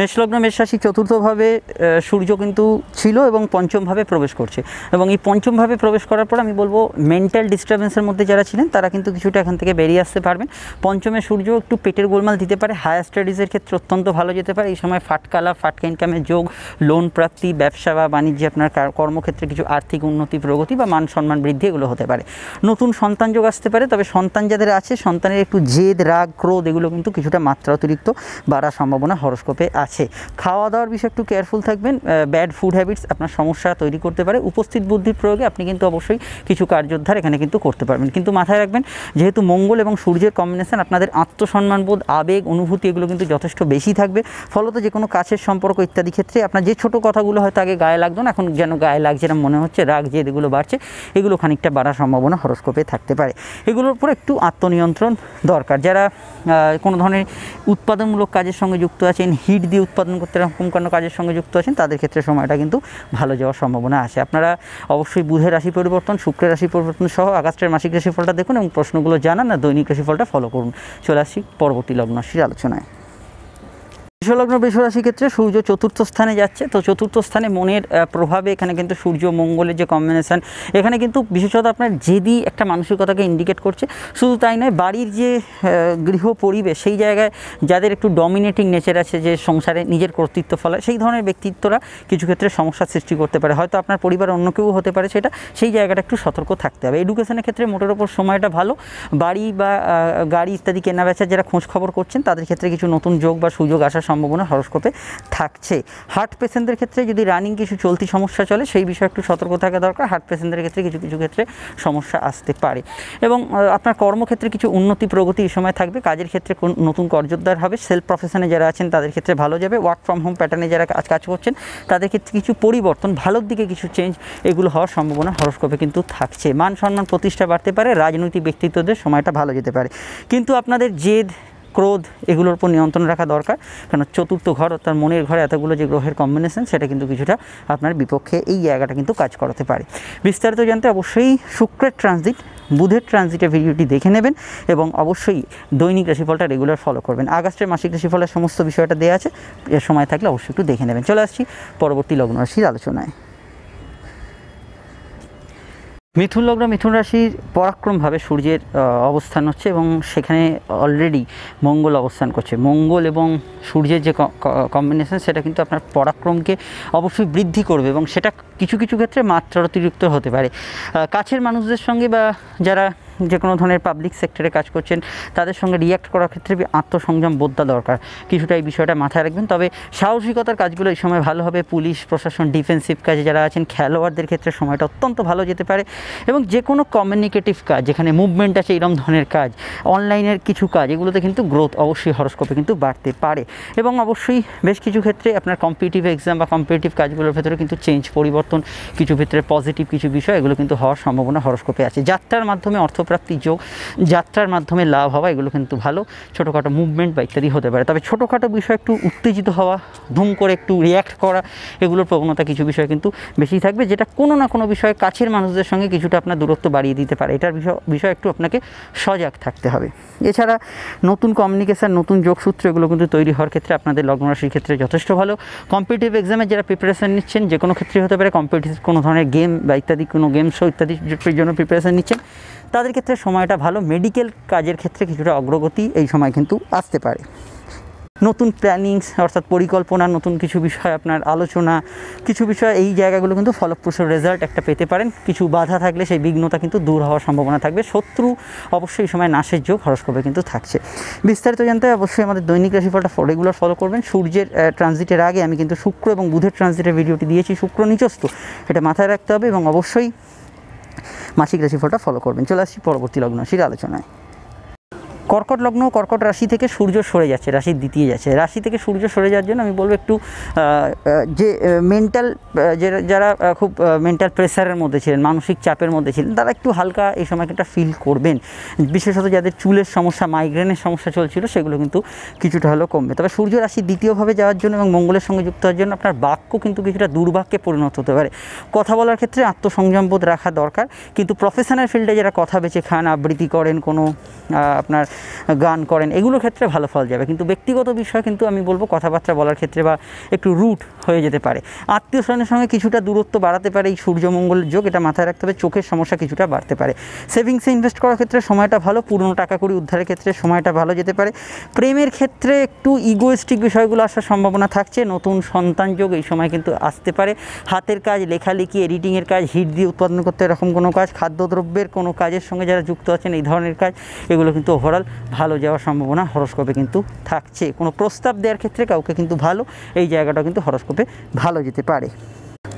মেষলগ্ন মেষরাশি চতুর্থভাবে সূর্য কিন্তু ছিল এবং পঞ্চমভাবে প্রবেশ করছে। এবং এই পঞ্চমভাবে প্রবেশ করার পর আমি বলব মেন্টাল ডিস্টারবেন্সের মধ্যে যারা ছিলেন, তারা কিন্তু কিছুটা এখান থেকে বেরিয়ে আসতে পারবেন। পঞ্চমে সূর্য একটু পেটের গোলমাল দিতে পারে হায়ার স্টাডিজের ক্ষেত্রে অত্যন্ত ভালো যেতে পারে। এই সময় ফাটকালা ফাটকা ইনকামের যোগ লোন প্রাপ্তি, ব্যবসা বা বাণিজ্যে আপনার কার- কর্মক্ষেত্রে কিছু আর্থিক উন্নতি, প্রগতি বা মান সম্মান বৃদ্ধি এগুলো হতে পারে। নতুন সন্তান যোগ আসতে পারে, তবে সন্তান যাদের আছে, সন্তানের একটু জেদ, রাগ, ক্রোধ এগুলো কিন্তু কিছুটা মাত্রা অতিরিক্ত বাড়ার সম্ভাবনা হরস্কোপে আছে। খাওয়া দাওয়ার বিষয়ে একটু কেয়ারফুল থাকবেন। ব্যাড ফুড হ্যাবিটস আপনার সমস্যা তৈরি করতে পারে। উপস্থিত বুদ্ধির প্রয়োগে আপনি কিন্তু অবশ্যই কিছু কার্যোদ্ধার এখানে কিন্তু করতে পারবেন। কিন্তু মাথায় রাখবেন, যেহেতু মঙ্গল এবং সূর্যের কম্বিনেশন আপনাদের আত্মসম্মানবোধ আবেগ, অনুভূতি এগুলো কিন্তু যথেষ্ট বেশি থাকবে। ফলত যে কোনো কাছের সম্পর্ক ইত্যাদি ক্ষেত্রে আপনার যে ছোটো কথাগুলো হয়তো আগে গায়ে লাগতো না, এখন যেন গায়ে লাগছে না, মনে হচ্ছে রাগ যে এগুলো বাড়ছে, এগুলো খানিকটা বাড়ার সম্ভাবনা হরস্কোপে থাকতে পারে। এগুলোর উপর একটু আত্মনিয়ন্ত্রণ দরকার। যারা কোনো ধরনের উৎপাদনমূলক কাজের সঙ্গে যুক্ত আছেন হিট দিয়ে উৎপাদন করতে এরকম কোনো কাজের সঙ্গে যুক্ত আছেন, তাদের ক্ষেত্রে সময়টা কিন্তু ভালো যাওয়ার সম্ভাবনা আছে। আপনারা অবশ্যই বুধের রাশি পরিবর্তন, শুক্রের রাশি পরিবর্তন সহ আগস্টের মাসিক রাশিফলটা দেখুন এবং প্রশ্নগুলো জানান আর দৈনিক রাশিফলটা ফলো করুন। চলে আসি পরবর্তী লগ্নরাশির আলোচনায়। বিশ্বলগ্ন বৃষরাশি ক্ষেত্রে সূর্য চতুর্থ স্থানে যাচ্ছে। তো চতুর্থ স্থানে মনের প্রভাবে এখানে কিন্তু সূর্য মঙ্গলের যে কম্বিনেশান এখানে কিন্তু বিশেষত আপনার জেদি একটা মানসিকতাকে ইন্ডিকেট করছে। শুধু তাই নয়, বাড়ির যে গৃহ পরিবেশ, সেই জায়গায় যাদের একটু ডমিনেটিং নেচার আছে যে সংসারে নিজের কর্তৃত্ব ফলায় সেই ধরনের ব্যক্তিত্বরা কিছু ক্ষেত্রে সমস্যার সৃষ্টি করতে পারে। হয়তো আপনার পরিবার অন্য কেউ হতে পারে, সেটা সেই জায়গাটা একটু সতর্ক থাকতে হবে। এডুকেশনের ক্ষেত্রে মোটের ওপর সময়টা ভালো। বাড়ি বা গাড়ি ইত্যাদি কেনা বেচার যারা খোঁজ খবর করছেন, তাদের ক্ষেত্রে কিছু নতুন যোগ বা সুযোগ আসার সম্ভাবনা হরস্কোপে থাকছে। হার্ট পেশেন্টদের ক্ষেত্রে যদি রানিং কিছু চলতি সমস্যা চলে, সেই বিষয়ে একটু সতর্ক থাকা দরকার। হার্ট পেশেন্টদের ক্ষেত্রে কিছু কিছু ক্ষেত্রে সমস্যা আসতে পারে। এবং আপনার কর্মক্ষেত্রে কিছু উন্নতি প্রগতি এই সময় থাকবে। কাজের ক্ষেত্রে কোন নতুন কর্যোদ্ধার হবে। সেলফ প্রফেশনে যারা আছেন, তাদের ক্ষেত্রে ভালো যাবে। ওয়ার্ক ফ্রম হোম প্যাটার্নে যারা কাজ কাজ করছেন, তাদের ক্ষেত্রে কিছু পরিবর্তন, ভালোর দিকে কিছু চেঞ্জ, এগুলো হওয়ার সম্ভাবনা হরস্কোপে কিন্তু থাকছে। মান সম্মান প্রতিষ্ঠা বাড়তে পারে। রাজনৈতিক ব্যক্তিত্বদের সময়টা ভালো যেতে পারে। কিন্তু আপনাদের জেদ ক্রোধ এগুলোর উপর নিয়ন্ত্রণ রাখা দরকার। কারণ চতুর্থ ঘর অর্থাৎ মনের ঘরে এতগুলো যে গ্রহের কম্বিনেশন সেটা কিন্তু কিছুটা আপনার বিপক্ষে এই জায়গাটা কিন্তু কাজ করাতে পারে। বিস্তারিত জানতে অবশ্যই শুক্রের ট্রানজিট বুধের ট্রানজিটের ভিডিওটি দেখে নেবেন এবং অবশ্যই দৈনিক রাশিফলটা রেগুলার ফলো করবেন। আগস্টের মাসিক রাশিফলের সমস্ত বিষয়টা দেওয়া আছে, এর সময় থাকলে অবশ্যই একটু দেখে নেবেন। চলে আসছি পরবর্তী লগ্ন রাশির আলোচনায়। মিথুন লগ্ন, মিথুন রাশির পরাক্রমভাবে সূর্যের অবস্থান হচ্ছে এবং সেখানে অলরেডি মঙ্গল অবস্থান করছে। মঙ্গল এবং সূর্যের যে কম্বিনেশন সেটা কিন্তু আপনার পরাক্রমকে অবশ্যই বৃদ্ধি করবে এবং সেটা কিছু কিছু ক্ষেত্রে মাত্রা অতিরিক্ত হতে পারে। কাছের মানুষদের সঙ্গে বা যারা যে কোনো ধরনের পাবলিক সেক্টরে কাজ করছেন, তাদের সঙ্গে রিয়াক্ট করার ক্ষেত্রে আত্মসংযম বোধটা দরকার। কিছুটা এই বিষয়টা মাথায় রাখবেন। তবে সাহসিকতার কাজগুলো এই সময় ভালো হবে। পুলিশ, প্রশাসন ডিফেন্সিভ কাজে যারা আছেন, খেলোয়াড়দের ক্ষেত্রে সময়টা অত্যন্ত ভালো যেতে পারে। এবং যে কোনো কমিউনিকেটিভ কাজ, যেখানে মুভমেন্ট আছে এরকম ধরনের কাজ অনলাইনের কিছু কাজ, এগুলোতে কিন্তু গ্রোথ অবশ্যই হরস্কোপে কিন্তু বাড়তে পারে। এবং অবশ্যই বেশ কিছু ক্ষেত্রে আপনার কম্পিটিটিভ এক্সাম বা কম্পিটিটিভ কাজগুলোর ভেতরে কিন্তু চেঞ্জ পরিবর্তন, কিছু ক্ষেত্রে পজিটিভ কিছু বিষয়, এগুলো কিন্তু হওয়ার সম্ভাবনা হরস্কোপে আছে। যাত্রার মাধ্যমে অর্থপ্রাপ্তির যোগ, যাত্রার মাধ্যমে লাভ হওয়া, এগুলো কিন্তু ভালো। ছোটোখাটো মুভমেন্ট বা ইত্যাদি হতে পারে। তবে ছোটোখাটো বিষয় একটু উত্তেজিত হওয়া, ধুম করে একটু রিয়্যাক্ট করা এগুলোর প্রবণতা কিছু বিষয় কিন্তু বেশি থাকবে, যেটা কোনো না কোনো বিষয়ে কাছের মানুষদের সঙ্গে কিছুটা আপনার দূরত্ব বাড়িয়ে দিতে পারে। এটার বিষয় বিষয় একটু আপনাকে সজাগ থাকতে হবে। এছাড়া নতুন কমিউনিকেশান নতুন যোগসূত্র, এগুলো কিন্তু তৈরি হওয়ার ক্ষেত্রে আপনাদের লগ্ন রাশির ক্ষেত্রে যথেষ্ট ভালো। কম্পিটিটিভ এক্সামের যারা প্রিপারেশান নিচ্ছেন, যে কোনো ক্ষেত্রে হতে পারে কম্পিটিটিভ কোনো ধরনের গেম বা ইত্যাদি, কোনো গেম শো ইত্যাদির জন্য প্রিপারেশান নিচ্ছেন। তাদের ক্ষেত্রে সময়টা ভালো মেডিকেল কাজের ক্ষেত্রে কিছুটা অগ্রগতি এই সময় কিন্তু আসতে পারে। নতুন প্ল্যানিংস অর্থাৎ পরিকল্পনা, নতুন কিছু বিষয় আপনার আলোচনা, কিছু বিষয় এই জায়গাগুলো কিন্তু ফলপ্রসূ রেজাল্ট একটা পেতে পারেন। কিছু বাধা থাকলে সেই বিঘ্নতা কিন্তু দূর হওয়ার সম্ভাবনা থাকবে। শত্রু অবশ্যই এই সময় নাশের যোগ হরস্কোপে কিন্তু থাকছে। বিস্তারিত জানতে অবশ্যই আমাদের দৈনিক রাশিফলটা রেগুলার ফলো করবেন। সূর্যের ট্রানজিটের আগে আমি কিন্তু শুক্র এবং বুধের ট্রানজিটের ভিডিওটি দিয়েছি। শুক্র নিচস্ত এটা মাথায় রাখতে হবে এবং অবশ্যই মাসিক রাশিফলটা ফলো করবেন। চলে আসছি পরবর্তী লগ্ন রাশির আলোচনায়। কর্কট লগ্ন, কর্কট রাশি থেকে সূর্য সরে যাচ্ছে, রাশির দ্বিতীয় যাচ্ছে। রাশি থেকে সূর্য সরে যাওয়ার জন্য আমি বলব একটু যে মেন্টাল যারা খুব মেন্টাল প্রেসারের মধ্যে ছিলেন, মানসিক চাপের মধ্যে ছিলেন, তারা একটু হালকা এই সময় একটা ফিল করবেন। বিশেষত যাদের চুলের সমস্যা মাইগ্রেনের সমস্যা চলছিল, সেগুলো কিন্তু কিছুটা হলেও কমবে। তবে সূর্য রাশি দ্বিতীয়ভাবে যাওয়ার জন্য এবং মঙ্গলের সঙ্গে যুক্ত হওয়ার জন্য আপনার বাক্য কিন্তু কিছুটা দুর্ভাগ্যে পরিণত হতে পারে। কথা বলার ক্ষেত্রে আত্মসংযম বোধ রাখা দরকার, কিন্তু প্রফেশনাল ফিল্ডে যারা কথা বেছে খান, আবৃত্তি করেন, কোনো আপনার গান করেন, এগুলোর ক্ষেত্রে ভালো ফল যাবে। কিন্তু ব্যক্তিগত বিষয় কিন্তু আমি বলব কথাবার্তা বলার ক্ষেত্রে বা একটু রুট হয়ে যেতে পারে। আত্মীয় স্বজনের সঙ্গে কিছুটা দূরত্ব বাড়াতে পারে, এই সূর্যমঙ্গলের যোগ এটা মাথায় রাখতে হবে, চোখের সমস্যা কিছুটা বাড়তে পারে। সেভিংসে ইনভেস্ট করার ক্ষেত্রে সময়টা ভালো, পুরনো টাকা কড়ি উদ্ধারের ক্ষেত্রে সময়টা ভালো যেতে পারে। প্রেমের ক্ষেত্রে একটু ইগোয়েস্টিক বিষয়গুলো আসার সম্ভাবনা থাকছে, নতুন সন্তান যোগ এই সময় কিন্তু আসতে পারে। হাতের কাজ, লেখালেখি এডিটিংয়ের কাজ, হিট দিয়ে উৎপাদন করতে এরকম কোনো কাজ, খাদ্যদ্রব্যের কোনো কাজের সঙ্গে যারা যুক্ত আছেন এই ধরনের কাজ, এগুলো কিন্তু ওভারঅল ভালো যাওয়ার সম্ভাবনা হরস্কোপে কিন্তু থাকছে। কোনো প্রস্তাব দেওয়ার ক্ষেত্রে কাউকে কিন্তু ভালো, এই জায়গাটা কিন্তু হরস্কোপে ভালো যেতে পারে।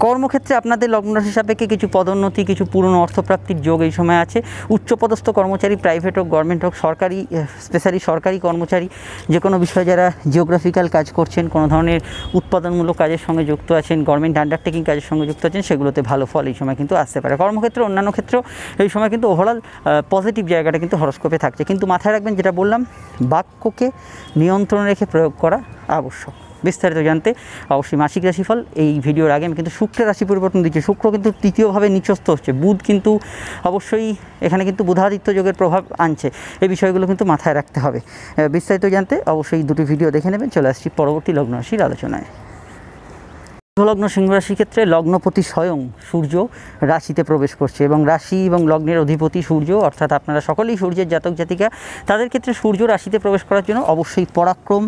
কর্মক্ষেত্রে আপনাদের লগ্ন রাশি সাপেক্ষে কিছু পদোন্নতি, কিছু পুরনো অর্থপ্রাপ্তির যোগ এই সময় আছে। উচ্চপদস্থ কর্মচারী প্রাইভেট হোক গভর্নমেন্ট হোক, সরকারি স্পেশালি সরকারি কর্মচারী যে কোনো বিষয়ে যারা জিওগ্রাফিক্যাল কাজ করছেন, কোনো ধরনের উৎপাদনমূলক কাজের সঙ্গে যুক্ত আছেন গভর্নমেন্ট আন্ডারটেকিং কাজের সঙ্গে যুক্ত আছেন, সেগুলোতে ভালো ফল এই সময় কিন্তু আসতে পারে। কর্মক্ষেত্রে, অন্যান্য ক্ষেত্রেও এই সময় কিন্তু ওভারঅল পজিটিভ জায়গাটা কিন্তু হরস্কোপে থাকছে। কিন্তু মাথায় রাখবেন, যেটা বললাম, বাক্যকে নিয়ন্ত্রণ রেখে প্রয়োগ করা আবশ্যক। বিস্তারিত জানতে অবশ্যই মাসিক রাশিফল। এই ভিডিওর আগে আমি কিন্তু শুক্রের রাশি পরিবর্তন দিচ্ছি। শুক্র কিন্তু তৃতীয়ভাবে নিচস্থ হচ্ছে। বুধ কিন্তু অবশ্যই এখানে কিন্তু বুধাদিত্য যোগের প্রভাব আনছে। এই বিষয়গুলো কিন্তু মাথায় রাখতে হবে। বিস্তারিত জানতে অবশ্যই দুটি ভিডিও দেখে নেবেন। চলে আসছি পরবর্তী লগ্ন রাশির আলোচনায়। লগ্ন সিংহ রাশির ক্ষেত্রে লগ্নপতি স্বয়ং সূর্য রাশিতে প্রবেশ করছে এবং রাশি এবং লগ্নের অধিপতি সূর্য, অর্থাৎ আপনারা সকলেই সূর্যের জাতক জাতিকা, তাদের ক্ষেত্রে সূর্য রাশিতে প্রবেশ করার জন্য অবশ্যই পরাক্রম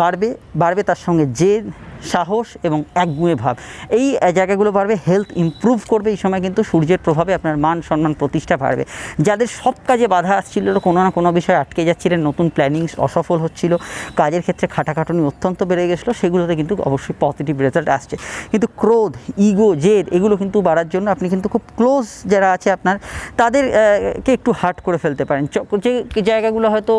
বাড়বে বাড়বে তার সঙ্গে জেদ সাহস এবং একগুঁয়ে ভাব। এই জায়গাগুলো বাড়বে হেলথ ইমপ্রুভ করবে, এই সময় কিন্তু সূর্যের প্রভাবে আপনার মান সম্মান প্রতিষ্ঠা বাড়বে। যাদের সব কাজে বাধা আসছিল কোনো না কোনো বিষয়ে আটকে যাচ্ছিলেন, নতুন প্ল্যানিংস অসফল হচ্ছিল, কাজের ক্ষেত্রে খাটাখাটুনি অত্যন্ত বেড়ে গেছিল, সেগুলোতে কিন্তু অবশ্যই পজিটিভ রেজাল্ট আসছে। কিন্তু ক্রোধ ইগো জেদ, এগুলো কিন্তু বাড়ার জন্য আপনি কিন্তু খুব ক্লোজ যারা আছে আপনার তাদেরকে একটু হার্ট করে ফেলতে পারেন। যে জায়গাগুলো হয়তো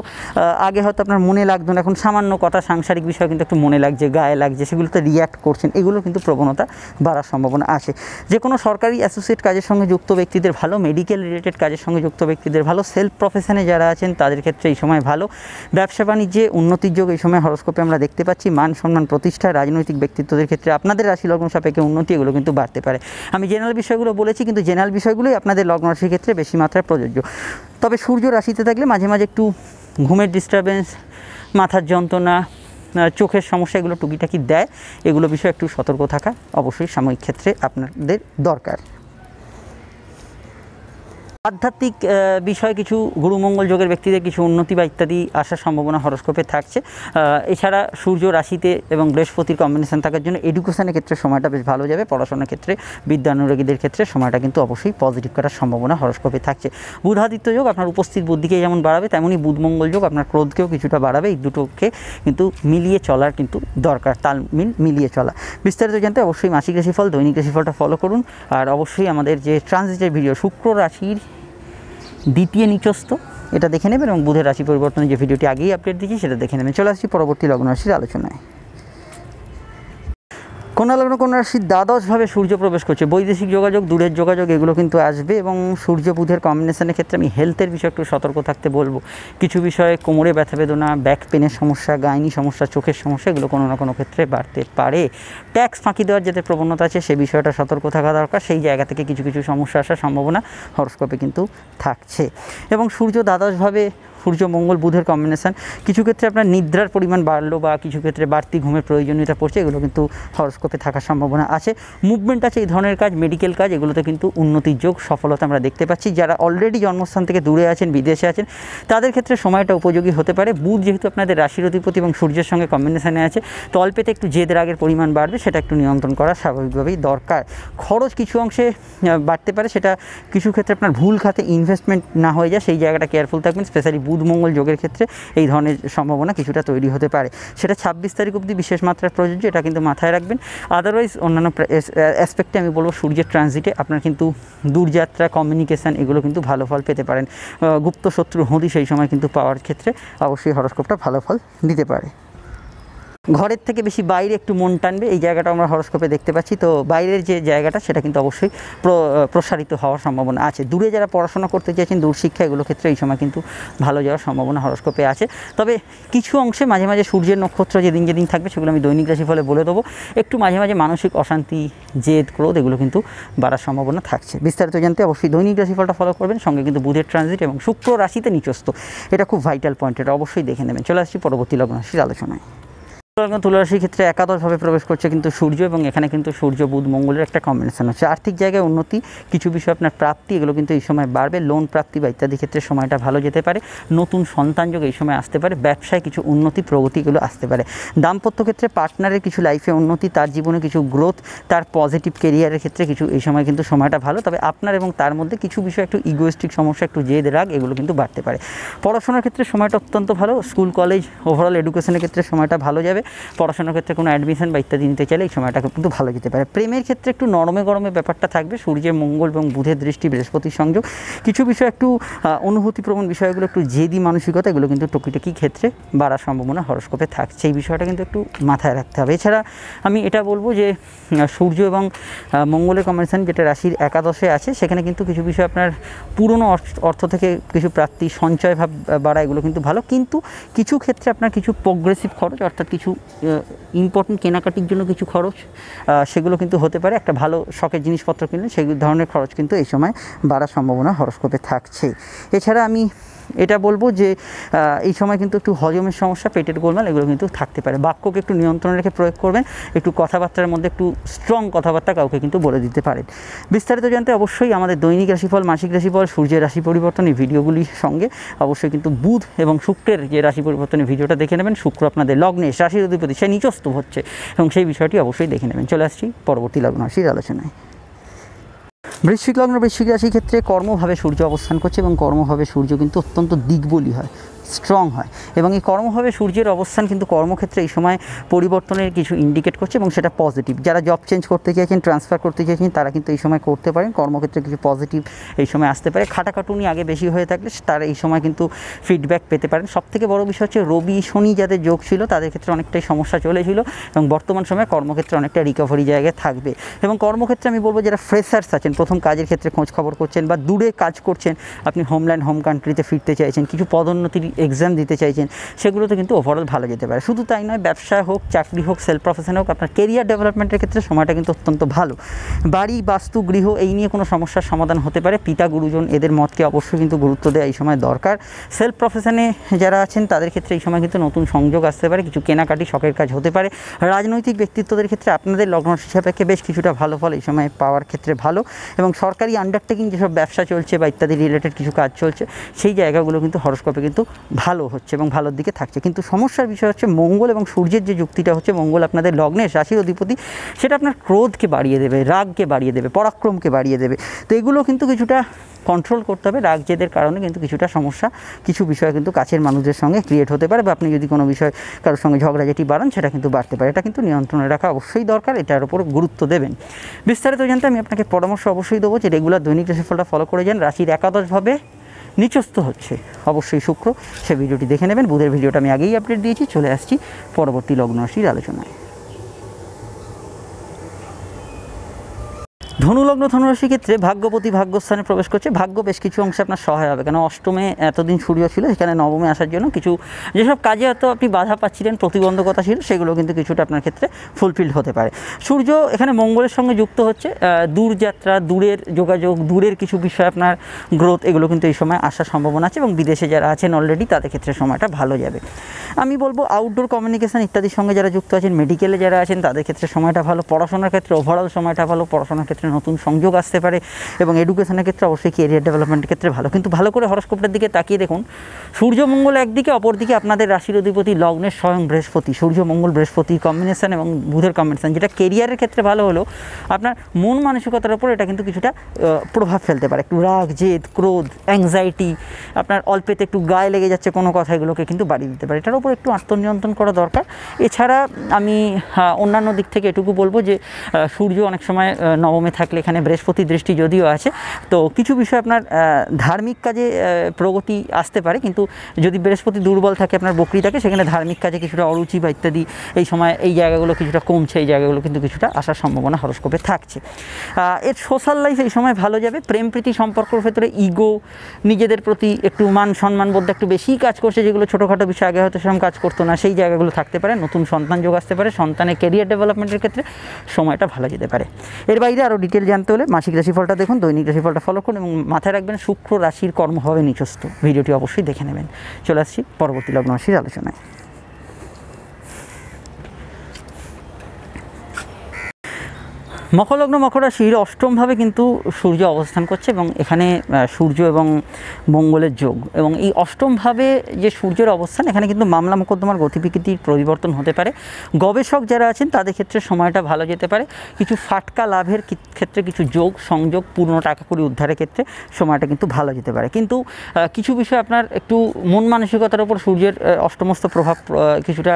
আগে হয়তো আপনার মনে লাগতো না, এখন সামান্য কথা সাংসারিক বিষয় কিন্তু একটু মনে লাগছে, গায়ে লাগছে সেগুলোতে রিয়্যাক্ট করছেন এগুলো কিন্তু প্রবণতা বাড়ার সম্ভাবনা আছে। যে কোনো সরকারি অ্যাসোসিয়েট কাজের সঙ্গে যুক্ত ব্যক্তিদের ভালো মেডিকেল রিলেটেড কাজের সঙ্গে যুক্ত ব্যক্তিদের ভালো সেলফ প্রফেশনে যারা আছেন, তাদের ক্ষেত্রে এই সময় ভালো। ব্যবসা বাণিজ্যে উন্নতির যোগ এই সময় হরস্কোপে আমরা দেখতে পাচ্ছি, মান সম্মান প্রতিষ্ঠা, রাজনৈতিক ব্যক্তিত্বদের ক্ষেত্রে আপনাদের রাশি লগ্ন সাপেক্ষে উন্নতি, এগুলো কিন্তু বাড়তে পারে। আমি জেনারেল বিষয়গুলো বলেছি, কিন্তু জেনারেল বিষয়গুলোই আপনাদের লগ্ন রাশির ক্ষেত্রে বেশি মাত্রায় প্রযোজ্য। তবে সূর্য রাশিতে থাকলে মাঝে মাঝে একটু ঘুমের ডিস্টারবেন্স মাথার যন্ত্রণা চোখের সমস্যা এগুলো টুকিটাকি দেয়, এগুলো বিষয়ে একটু সতর্ক থাকা অবশ্যই সাময়িক ক্ষেত্রে আপনাদের দরকার। আধ্যাত্মিক বিষয়ে কিছু গুরুমঙ্গল যোগের ব্যক্তিদের কিছু উন্নতি বা ইত্যাদি আসার সম্ভাবনা হরস্কোপে থাকছে। এছাড়া সূর্য রাশিতে এবং বৃহস্পতির কম্বিনেশন থাকার জন্য এডুকেশনের ক্ষেত্রে সময়টা বেশ ভালো যাবে। পড়াশোনার ক্ষেত্রে, বিদ্যানুরাগীদের ক্ষেত্রে সময়টা কিন্তু অবশ্যই পজিটিভ করার সম্ভাবনা হরস্কোপে থাকছে। বুধাদিত্য যোগ আপনার উপস্থিত বুদ্ধিকে যেমন বাড়াবে তেমনই বুধমঙ্গল যোগ আপনার ক্রোধকেও কিছুটা বাড়াবে। এই দুটোকে কিন্তু মিলিয়ে চলার কিন্তু দরকার, তাল মিল মিলিয়ে চলা। বিস্তারিত জানতে অবশ্যই মাসিক রাশিফল, দৈনিক রাশিফলটা ফলো করুন। আর অবশ্যই আমাদের যে ট্রানজিটের ভিডিও শুক্র রাশির দ্বিতীয় নিচস্থ, এটা দেখে নেবেন এবং বুধের রাশি পরিবর্তনের যে ভিডিওটি আগেই আপডেট দিয়েছি, সেটা দেখে নেবেন। চলে আসছি পরবর্তী লগ্ন রাশির আলোচনায়। কন্যা লগ্ন কন্যা রাশির দ্বাদশভাবে সূর্য প্রবেশ করছে। বৈদেশিক যোগাযোগ, দূরের যোগাযোগ, এগুলো কিন্তু আসবে এবং সূর্য বুধের কম্বিনেশনের ক্ষেত্রে আমি হেলথের বিষয়ে একটু সতর্ক থাকতে বলব। কিছু বিষয়ে কোমরে ব্যথা বেদনা ব্যাক পেনের সমস্যা, গাইনি সমস্যা, চোখের সমস্যা, এগুলো কোনো না কোনো ক্ষেত্রে বাড়তে পারে। ট্যাক্স ফাঁকি দেওয়ার যাতে প্রবণতা আছে সেই বিষয়টা সতর্ক থাকা দরকার। সেই জায়গা থেকে কিছু কিছু সমস্যা আসার সম্ভাবনা হরস্কোপে কিন্তু থাকছে। এবং সূর্য দ্বাদশভাবে সূর্য, মঙ্গল, বুধের কম্বিনেশান কিছু ক্ষেত্রে আপনার নিদ্রার পরিমাণ বাড়লো বা কিছু ক্ষেত্রে বাড়তি ঘুমের প্রয়োজনীয়তা পড়ছে, এগুলো কিন্তু হরস্কোপে থাকার সম্ভাবনা আছে। মুভমেন্ট আছে এই ধরনের কাজ মেডিকেল কাজ, এগুলোতে কিন্তু উন্নতির যোগ, সফলতা আমরা দেখতে পাচ্ছি। যারা অলরেডি জন্মস্থান থেকে দূরে আছেন, বিদেশে আছেন, তাদের ক্ষেত্রে সময়টা উপযোগী হতে পারে। বুধ যেহেতু আপনাদের রাশির অধিপতি এবং সূর্যের সঙ্গে কম্বিনেশানে আছে, তো অল্পেতে একটু জেদ রাগের পরিমাণ বাড়বে, সেটা একটু নিয়ন্ত্রণ করা স্বাভাবিকভাবেই দরকার। খরচ কিছু অংশে বাড়তে পারে, সেটা কিছু ক্ষেত্রে আপনার ভুল খাতে ইনভেস্টমেন্ট না হয়ে যায়, সেই জায়গাটা কেয়ারফুল থাকবেন স্পেশালি বুধ মঙ্গল যোগের ক্ষেত্রে এই ধরনের সম্ভাবনা কিছুটা তৈরি হতে পারে। সেটা ছাব্বিশ তারিখ অবধি বিশেষ মাত্রায় প্রযোজ্য, এটা কিন্তু মাথায় রাখবেন। আদারওয়াইজ অন্যান্য অ্যাসপেক্টে আমি বলব সূর্যের ট্রানজিটে আপনার কিন্তু দূরযাত্রা কমিউনিকেশান এগুলো কিন্তু ভালো ফল পেতে পারেন। গুপ্ত শত্রু হদি সেই সময় কিন্তু পাওয়ার ক্ষেত্রে অবশ্যই হরস্কোপটা ভালো ফল দিতে পারে। ঘরের থেকে বেশি বাইরে একটু মন টানবে, এই জায়গাটা আমরা হরস্কোপে দেখতে পাচ্ছি। তো বাইরের যে জায়গাটা, সেটা কিন্তু অবশ্যই প্র- প্রসারিত হওয়ার সম্ভাবনা আছে। দূরে যারা পড়াশোনা করতে চাইছেন দূর শিক্ষা এগুলো ক্ষেত্রে এই সময় কিন্তু ভালো যাওয়ার সম্ভাবনা হরস্কোপে আছে। তবে কিছু অংশে মাঝে মাঝে সূর্যের নক্ষত্র যেদিন যেদিন থাকবে, সেগুলো আমি দৈনিক রাশি ফলে বলে দেবো। একটু মাঝে মাঝে মানসিক অশান্তি, জেদ, ক্রোধ এগুলো কিন্তু বাড়ার সম্ভাবনা থাকছে। বিস্তারিত জানতে অবশ্যই দৈনিক রাশিফলটা ফলো করবেন। সঙ্গে কিন্তু বুধের ট্রানজিট এবং শুক্র রাশিতে নিচস্ত এটা খুব ভাইটাল পয়েন্ট এটা অবশ্যই দেখে নেবেন। চলে আসছি পরবর্তী লগ্ন রাশির আলোচনায়। তুলালগ্ন তুলারাশির ক্ষেত্রে একাদশভাবে প্রবেশ করছে কিন্তু সূর্য এবং এখানে কিন্তু সূর্য, বুধ, মঙ্গলের একটা কম্বিনেশন হচ্ছে। আর্থিক জায়গায় উন্নতি, কিছু বিষয় আপনার প্রাপ্তি, এগুলো কিন্তু এই সময় বাড়বে। লোন প্রাপ্তি বা ইত্যাদি ক্ষেত্রে সময়টা ভালো যেতে পারে। নতুন সন্তান যোগ এই সময় আসতে পারে। ব্যবসায় কিছু উন্নতি, প্রগতি এগুলো আসতে পারে। দাম্পত্য ক্ষেত্রে পার্টনারের কিছু লাইফে উন্নতি, তার জীবনে কিছু গ্রোথ তার পজিটিভ কেরিয়ারের ক্ষেত্রে কিছু এই সময় কিন্তু সময়টা ভালো। তবে আপনার এবং তার মধ্যে কিছু বিষয় একটু ইগোয়েস্টিক সমস্যা, একটু জেদ, রাগ এগুলো কিন্তু বাড়তে পারে। পড়াশোনার ক্ষেত্রে সময়টা অত্যন্ত ভালো। স্কুল কলেজ ওভারঅল এডুকেশনের ক্ষেত্রে সময়টা ভালো যাবে। পড়াশোনার ক্ষেত্রে কোনো অ্যাডমিশন বা ইত্যাদি নিতে চাইলে এই সময়টা কিন্তু ভালো যেতে পারে। প্রেমের ক্ষেত্রে একটু নরমে গরমে ব্যাপারটা থাকবে। সূর্যের মঙ্গল এবং বুধের দৃষ্টি, বৃহস্পতির সংযোগ। কিছু বিষয় একটু অনুভূতিপ্রবণ বিষয়গুলো, একটু জেদি মানসিকতা, এগুলো কিন্তু টুকিটাকি ক্ষেত্রে বাড়ার সম্ভাবনা হরস্কোপে থাকছে। এই বিষয়টা কিন্তু একটু মাথায় রাখতে হবে। এছাড়া আমি এটা বলব যে সূর্য এবং মঙ্গলের কম্বিনেশন যেটা রাশির একাদশে আছে, সেখানে কিন্তু কিছু বিষয় আপনার পুরনো অর্থ থেকে কিছু প্রাপ্তি, সঞ্চয় ভাব বাড়া, এগুলো কিন্তু ভালো। কিন্তু কিছু ক্ষেত্রে আপনার কিছু প্রোগ্রেসিভ খরচ, অর্থাৎ কিছু ইম্পর্টেন্ট কেনাকাটির জন্য কিছু খরচ সেগুলো কিন্তু হতে পারে। একটা ভালো শখের জিনিসপত্র কিনলে সেই ধরনের খরচ কিন্তু এই সময় বাড়ার সম্ভাবনা হরস্কোপে থাকছে। এছাড়া আমি এটা বলব যে এই সময় কিন্তু একটু হজমের সমস্যা, পেটের গোলমাল, এগুলো কিন্তু থাকতে পারে। বাক্যকে একটু নিয়ন্ত্রণে রেখে প্রয়োগ করবেন, একটু কথাবার্তার মধ্যে একটু স্ট্রং কথাবার্তা কাউকে কিন্তু বলে দিতে পারেন। বিস্তারিত জানতে অবশ্যই আমাদের দৈনিক রাশিফল, মাসিক রাশিফল, সূর্যের রাশি পরিবর্তন এই ভিডিওগুলির সঙ্গে। অবশ্যই কিন্তু বুধ এবং শুক্রের যে রাশি পরিবর্তনের ভিডিওটা দেখে নেবেন। শুক্র আপনাদের লগ্নে রাশির অধিপতি, সে নিচস্থ হচ্ছে এবং সেই বিষয়টি অবশ্যই দেখে নেবেন। চলে আসছি পরবর্তী লগ্ন রাশির আলোচনায়। বৃশ্চিক লগ্ন, বৃশ্চিক রাশির ক্ষেত্রে কর্মভাবে সূর্য অবস্থান করছে এবং কর্মভাবে সূর্য কিন্তু অত্যন্ত দিগ্বলী হয়। স্ট্রং হয়। এবং এই কর্মভাবে সূর্যের অবস্থান, কিন্তু কর্মক্ষেত্রে এই সময় পরিবর্তনের কিছু ইন্ডিকেট করছে এবং সেটা পজিটিভ যারা জব চেঞ্জ করতে চাইছেন ট্রান্সফার করতে চাইছেন তারা কিন্তু এই সময় করতে পারেন। কর্মক্ষেত্রে কিছু পজিটিভ এই সময় আসতে পারে। খাটাখাটুনি আগে বেশি হয়ে থাকলে তারা এই সময় কিন্তু ফিডব্যাক পেতে পারেন। সবথেকে বড় বিষয় হচ্ছে রবি, শনি যাদের যোগ ছিল, তাদের ক্ষেত্রে অনেকটাই সমস্যা চলেছিল এবং বর্তমান সময়ে কর্মক্ষেত্রে অনেকটা রিকভারি জায়গায় থাকবে। এবং কর্মক্ষেত্রে আমি বলব যারা ফ্রেশার্স আছেন, প্রথম কাজের ক্ষেত্রে খোঁজ খবর করছেন বা দূরে কাজ করছেন, আপনি হোমল্যান্ড হোম কান্ট্রিতে ফিরতে চাইছেন, কিছু পদোন্নতির এক্সাম দিতে চাইছেন, সেগুলোতে কিন্তু ওভারঅল ভালো যেতে পারে। শুধু তাই নয়, ব্যবসা হোক, চাকরি হোক সেলফ প্রফেশন হোক, আপনার কেরিয়ার ডেভেলপমেন্টের ক্ষেত্রে সময়টা কিন্তু অত্যন্ত ভালো। বাড়ি, বাস্তু, গৃহ, এই নিয়ে কোনো সমস্যার সমাধান হতে পারে। পিতা, গুরুজন, এদের মতকে অবশ্যই কিন্তু গুরুত্ব দেওয়া এই সময় দরকার। সেলফ প্রফেশনে যারা আছেন, তাদের ক্ষেত্রে এই সময় কিন্তু নতুন সংযোগ আসতে পারে। কিছু কেনাকাটি শখের কাজ হতে পারে। রাজনৈতিক ব্যক্তিত্বদের ক্ষেত্রে আপনাদের লগ্ন সাপেক্ষে বেশ কিছুটা ভালো ফল এই সময় পাওয়ার ক্ষেত্রে ভালো। এবং সরকারি আন্ডারটেকিং যেসব ব্যবসা চলছে বা ইত্যাদি রিলেটেড কিছু কাজ চলছে, সেই জায়গাগুলো কিন্তু হরস্কোপে কিন্তু ভালো হচ্ছে এবং ভালোর দিকে থাকছে। কিন্তু সমস্যার বিষয় হচ্ছে মঙ্গল এবং সূর্যের যে যুক্তিটা হচ্ছে, মঙ্গল আপনাদের লগ্নের রাশির অধিপতি, সেটা আপনার ক্রোধকে বাড়িয়ে দেবে, রাগকে বাড়িয়ে দেবে, পরাক্রমকে বাড়িয়ে দেবে। তো এগুলো কিন্তু কিছুটা কন্ট্রোল করতে হবে। রাগ জেদের কারণে কিন্তু কিছুটা সমস্যা, কিছু বিষয় কিন্তু কাছের মানুষদের সঙ্গে ক্রিয়েট হতে পারে বা আপনি যদি কোনো বিষয় কারোর সঙ্গে ঝগড়া যেটি বাড়ান, সেটা কিন্তু বাড়তে পারে। এটা কিন্তু নিয়ন্ত্রণে রাখা অবশ্যই দরকার, এটার উপর গুরুত্ব দেবেন। বিস্তারিত জানতে আমি আপনাকে পরামর্শ অবশ্যই দেবো যে রেগুলার দৈনিক রাশিফলটা ফলো করে যান। রাশির একাদশভাবে নিচস্থ হচ্ছে। অবশ্যই শুক্র, সে ভিডিওটি দেখে নেবেন। বুধের ভিডিওটা আমি আগেই আপডেট দিয়েছি, চলে আসছি পরবর্তী লগ্ন রাশির আলোচনায়। ধনুলগ্ন ধনুরাশির ক্ষেত্রে ভাগ্যপতি ভাগ্যস্থানে প্রবেশ করছে। ভাগ্য বেশ কিছু অংশে আপনার সহায় হবে। কেন? অষ্টমে এতদিন সূর্য ছিল, সেখানে নবমে আসার জন্য কিছু যেসব কাজে হয়তো আপনি বাধা পাচ্ছিলেন, প্রতিবন্ধকতা ছিল, সেগুলো কিন্তু কিছুটা আপনার ক্ষেত্রে ফুলফিল হতে পারে। সূর্য এখানে মঙ্গলের সঙ্গে যুক্ত হচ্ছে। দূরযাত্রা দূরের যোগাযোগ, দূরের কিছু বিষয় আপনার গ্রোথ এগুলো কিন্তু এই সময় আসার সম্ভাবনা আছে এবং বিদেশে যারা আছেন অলরেডি তাদের ক্ষেত্রে সময়টা ভালো যাবে। আমি বলব আউটডোর কমিউনিকেশন ইত্যাদির সঙ্গে যারা যুক্ত আছেন মেডিকেলে যারা আছেন, তাদের ক্ষেত্রে সময়টা ভালো, পড়াশোনার ক্ষেত্রে ওভারঅল সময়টা ভালো, পড়াশোনার ক্ষেত্রে নতুন সংযোগ আসতে পারে এবং এডুকেশনের ক্ষেত্রে অবশ্যই কেরিয়ার ডেভেলপমেন্টের ক্ষেত্রে ভালো। কিন্তু ভালো করে হরস্কোপটার দিকে তাকিয়ে দেখুন, সূর্য মঙ্গল একদিকে, অপরদিকে আপনাদের রাশির অধিপতি লগ্নের স্বয়ং বৃহস্পতি। সূর্য মঙ্গল বৃহস্পতি কম্বিনেশন এবং বুধের কম্বিনেশন যেটা কেরিয়ারের ক্ষেত্রে ভালো হলো আপনার মন মানসিকতার উপর এটা কিন্তু কিছুটা প্রভাব ফেলতে পারে। একটু রাগ, জেদ, ক্রোধ অ্যাংজাইটি আপনার অল্পেতে একটু গায়ে লেগে যাচ্ছে কোনো কথা, এগুলোকে কিন্তু বাড়িয়ে দিতে পারে। এটার উপর একটু আত্মনিয়ন্ত্রণ করা দরকার। এছাড়া আমি অন্যান্য দিক থেকে এটুকু বলব যে সূর্য অনেক সময় নবমে থাকলে এখানে বৃহস্পতি দৃষ্টি যদিও আছে, তো কিছু বিষয় আপনার ধার্মিক কাজে প্রগতি আসতে পারে, কিন্তু যদি বৃহস্পতি দুর্বল থাকে আপনার বকরি থাকে সেখানে ধার্মিক কাজে কিছুটা অরুচি বা ইত্যাদি, এই সময় এই জায়গাগুলো কিছুটা কমছে, এই জায়গাগুলো কিন্তু কিছুটা আসার সম্ভাবনা হরস্কোপে থাকছে। এর সোশ্যাল লাইফ এই সময় ভালো যাবে প্রেম প্রীতি সম্পর্কের ভেতরে ইগো নিজেদের প্রতি একটু মান সম্মান বোধ একটু বেশিই কাজ করছে, যেগুলো ছোটোখাটো বিষয়, আগে হয়তো সেরকম কাজ করতো না, সেই জায়গাগুলো থাকতে পারে, নতুন সন্তান যোগ আসতে পারে, সন্তানের কেরিয়ার ডেভেলপমেন্টের ক্ষেত্রে সময়টা ভালো যেতে পারে। এর বাইরে আরও ডিটেল জানতে হলে মাসিক রাশিফলটা দেখুন, দৈনিক রাশিফলটা ফলো করুন এবং মাথায় রাখবেন শুক্র রাশির কর্ম হবে নিচস্ত ভিডিওটি অবশ্যই দেখে নেবেন। চলে আসছি পরবর্তী লগ্ন রাশির আলোচনায়। মকরলগ্ন মকর রাশির অষ্টমভাবে কিন্তু সূর্য অবস্থান করছে এবং এখানে সূর্য এবং মঙ্গলের যোগ। এবং এই অষ্টমভাবে যে সূর্যের অবস্থান, এখানে কিন্তু মামলা মোকদ্দমার গতিবিকৃতির পরিবর্তন হতে পারে। গবেষক যারা আছেন, তাদের ক্ষেত্রে সময়টা ভালো যেতে পারে। কিছু ফাটকা লাভের ক্ষেত্রে কিছু যোগ, সংযোগ পূর্ণ টাকা কড়ি উদ্ধারের ক্ষেত্রে সময়টা কিন্তু ভালো যেতে পারে। কিন্তু কিছু বিষয় আপনার একটু মন মানসিকতার উপর সূর্যের অষ্টমস্ত প্রভাব কিছুটা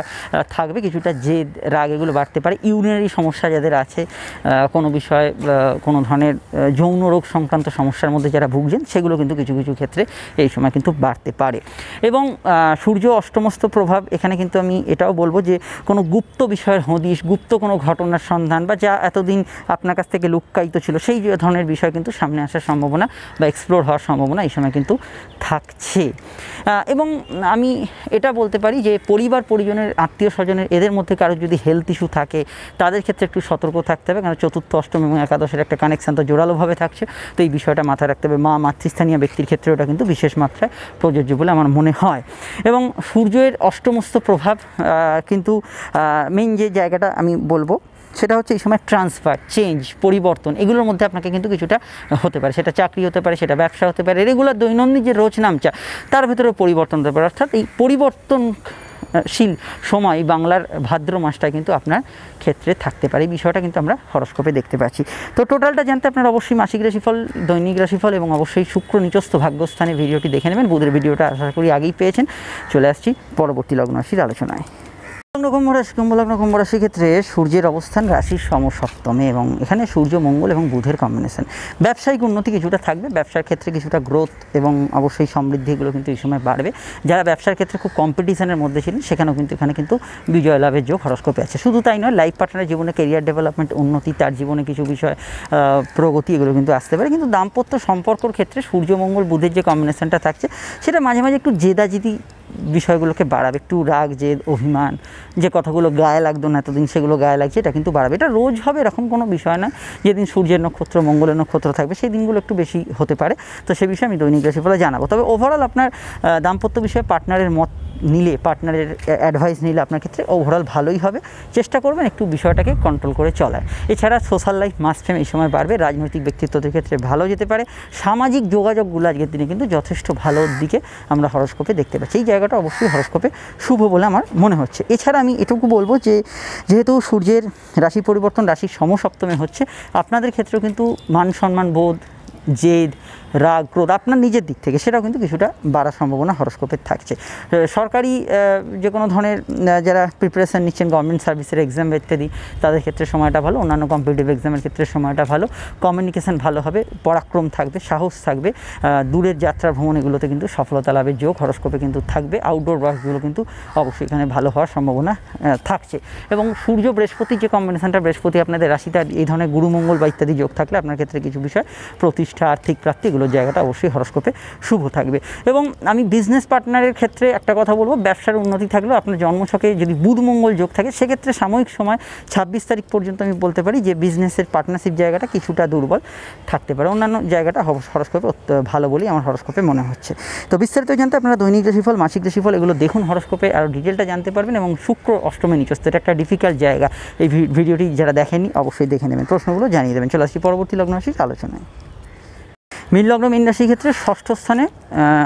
থাকবে, কিছুটা জেদ, রাগ এগুলো বাড়তে পারে। ইউরিনারি সমস্যা যাদের আছে কোনো বিষয়ে কোনো ধরনের যৌন রোগ সংক্রান্ত সমস্যার মধ্যে যারা ভুগছেন, সেগুলো কিন্তু কিছু কিছু ক্ষেত্রে এই সময় কিন্তু বাড়তে পারে। এবং সূর্য অষ্টমস্ত প্রভাব, এখানে কিন্তু আমি এটাও বলব যে, কোনো গুপ্ত বিষয়ের হদিশ, গুপ্ত কোনো ঘটনার সন্ধান বা যা এতদিন আপনার কাছ থেকে লুক্কায়িত ছিল, সেই ধরনের বিষয় কিন্তু সামনে আসার সম্ভাবনা বা এক্সপ্লোর হওয়ার সম্ভাবনা এই সময় কিন্তু থাকছে। এবং আমি এটা বলতে পারি যে, পরিবার, পরিজনের আত্মীয় স্বজনের এদের মধ্যে কারও যদি হেলথ ইস্যু থাকে, তাদের ক্ষেত্রে একটু সতর্ক থাকতে হবে। কারণ চতুর্থ অষ্টম এবং একাদশের একটা কানেকশান তো জোরালোভাবে থাকছে। তো এই বিষয়টা মাথায় রাখতে হবে। মা মাতৃস্থানীয় ব্যক্তির ক্ষেত্রে ওটা কিন্তু বিশেষ মাত্রায় প্রযোজ্য বলে আমার মনে হয়। এবং সূর্যের অষ্টমস্ত প্রভাব কিন্তু মেইন যে জায়গাটা আমি বলব, সেটা হচ্ছে এই সময় ট্রান্সফার চেঞ্জ পরিবর্তন, এগুলোর মধ্যে আপনাকে কিন্তু কিছুটা হতে পারে। সেটা চাকরি হতে পারে, সেটা ব্যবসা হতে পারে রেগুলার দৈনন্দিন যে রোজ নামচা, তার ভেতরে পরিবর্তন হতে পারে। অর্থাৎ এই পরিবর্তনশীল সময় বাংলার ভাদ্র মাসটা কিন্তু আপনার ক্ষেত্রে থাকতে পারে। এই বিষয়টা কিন্তু আমরা হরস্কোপে দেখতে পাচ্ছি। তো টোটালটা জানতে আপনার অবশ্যই মাসিক রাশিফল, দৈনিক রাশিফল এবং অবশ্যই শুক্র নিচস্থ ভাগ্যস্থানে ভিডিওটি দেখে নেবেন। বুধের ভিডিওটা আশা করি আগেই পেয়েছেন। চলে আসছি পরবর্তী লগ্ন রাশির আলোচনায়। লগ্ন কুম্ভ রাশি, কুম্ভ লগ্ন কুম্ভ ক্ষেত্রে সূর্যের অবস্থান রাশির সমসপ্তমে এবং এখানে সূর্য, মঙ্গল এবং বুধের কম্বিনেশন ব্যবসায়িক উন্নতি কিছুটা থাকবে, ব্যবসার ক্ষেত্রে কিছুটা গ্রোথ এবং অবশ্যই সমৃদ্ধি এগুলো কিন্তু এই সময় বাড়বে। যারা ব্যবসার ক্ষেত্রে খুব কম্পিটিশনের মধ্যে ছিলেন, সেখানেও কিন্তু এখানে কিন্তু বিজয় লাভের যোগ হরস্কোপে আছে। শুধু তাই নয় লাইফ পার্টনারের জীবনে কেরিয়ার ডেভেলপমেন্ট উন্নতি, তার জীবনে কিছু বিষয় প্রগতি, এগুলো কিন্তু আসতে পারে। কিন্তু দাম্পত্য সম্পর্কর ক্ষেত্রে সূর্য, মঙ্গল, বুধের যে কম্বিনেশনটা থাকছে, সেটা মাঝে মাঝে একটু জেদাজিদি বিষয়গুলোকে বাড়াবে, একটু রাগ, জেদ, অভিমান, যে কথাগুলো গায়ে লাগতো না, এতদিন সেগুলো গায়ে লাগছে, এটা কিন্তু বাড়াবে। এটা রোজ হবে, এরকম কোনো বিষয় না। যেদিন সূর্যের নক্ষত্র, মঙ্গলের নক্ষত্র থাকবে, সেই দিনগুলো একটু বেশি হতে পারে। তো সে বিষয়ে আমি দৈনিক রাশিফলে জানাব। তবে ওভারঅল আপনার দাম্পত্য বিষয়ে পার্টনারের মত নিলে পার্টনারের অ্যাডভাইস নিলে আপনার ক্ষেত্রে ওভারঅল ভালোই হবে। চেষ্টা করবেন একটু বিষয়টাকে কন্ট্রোল করে চলার। এছাড়া সোশ্যাল লাইফ মাস্ট ফেম এই সময় বাড়বে। রাজনৈতিক ব্যক্তিত্বদের ক্ষেত্রে ভালো যেতে পারে। সামাজিক যোগাযোগগুলো আজকের দিনে কিন্তু যথেষ্ট ভালোর দিকে আমরা হরস্কোপে দেখতে পাচ্ছি। এই জায়গাটা অবশ্যই হরস্কোপে শুভ বলে আমার মনে হচ্ছে। এছাড়া আমি এটুকু বলব যে, যেহেতু সূর্যের রাশি পরিবর্তন রাশির সমসপ্তমে হচ্ছে, আপনাদের ক্ষেত্রেও কিন্তু মান সম্মান বোধ, জেদ রাগ, ক্রোধ আপনার নিজের দিক থেকে, সেটাও কিন্তু কিছুটা বাড়ার সম্ভাবনা হরস্কোপের থাকছে। সরকারি যে কোনো ধরনের যারা প্রিপারেশান নিচ্ছেন গভর্নমেন্ট সার্ভিসের এক্সাম ইত্যাদি, তাদের ক্ষেত্রে সময়টা ভালো, অন্যান্য কম্পিটিটিভ এক্সামের ক্ষেত্রে সময়টা ভালো কমিউনিকেশান ভালো হবে, পরাক্রম থাকবে, সাহস থাকবে দূরের যাত্রা ভ্রমণ এগুলোতে কিন্তু সফলতা লাভের যোগ হরস্কোপে কিন্তু থাকবে আউটডোর ওয়ার্কগুলো কিন্তু অবশ্যই এখানে ভালো হওয়ার সম্ভাবনা থাকছে। এবং সূর্য বৃহস্পতি যে কম্বিনেশানটা বৃহস্পতি আপনাদের রাশিতে, এই ধরনের গুরুমঙ্গল বা ইত্যাদি যোগ থাকলে আপনার ক্ষেত্রে কিছু বিষয়, প্রতিষ্ঠা, আর্থিক প্রাপ্তি এগুলোর জায়গাটা অবশ্যই হরস্কোপে শুভ থাকবে। এবং আমি বিজনেস পার্টনারের ক্ষেত্রে একটা কথা বলব, ব্যবসার উন্নতি থাকলেও আপনার জন্মছকে যদি বুধ মঙ্গল যোগ থাকে, সেক্ষেত্রে সাময়িক সময় ছাব্বিশ তারিখ পর্যন্ত আমি বলতে পারি যে বিজনেসের পার্টনারশিপ জায়গাটা কিছুটা দুর্বল থাকতে পারে। অন্যান্য জায়গাটা হর- হরস্কোপে ভালো বলেই আমার হরস্কোপে মনে হচ্ছে। তো বিস্তারিত জানতে আপনারা দৈনিক রাশিফল, মাসিক রাশিফল এগুলো দেখুন হরস্কোপে আরও ডিটেলটা জানতে পারবেন এবং শুক্র অষ্টমী নিচস্ত এটা একটা ডিফিকাল্ট জায়গা। এই ভিডিওটি যারা দেখেননি, অবশ্যই দেখে নেবেন। প্রশ্নগুলো জানিয়ে দেবেন। চলে আসছি পরবর্তী লগ্ন রাশির আলোচনায়। মীন লগ্ন মীন রাশির ক্ষেত্রে ষষ্ঠ স্থানে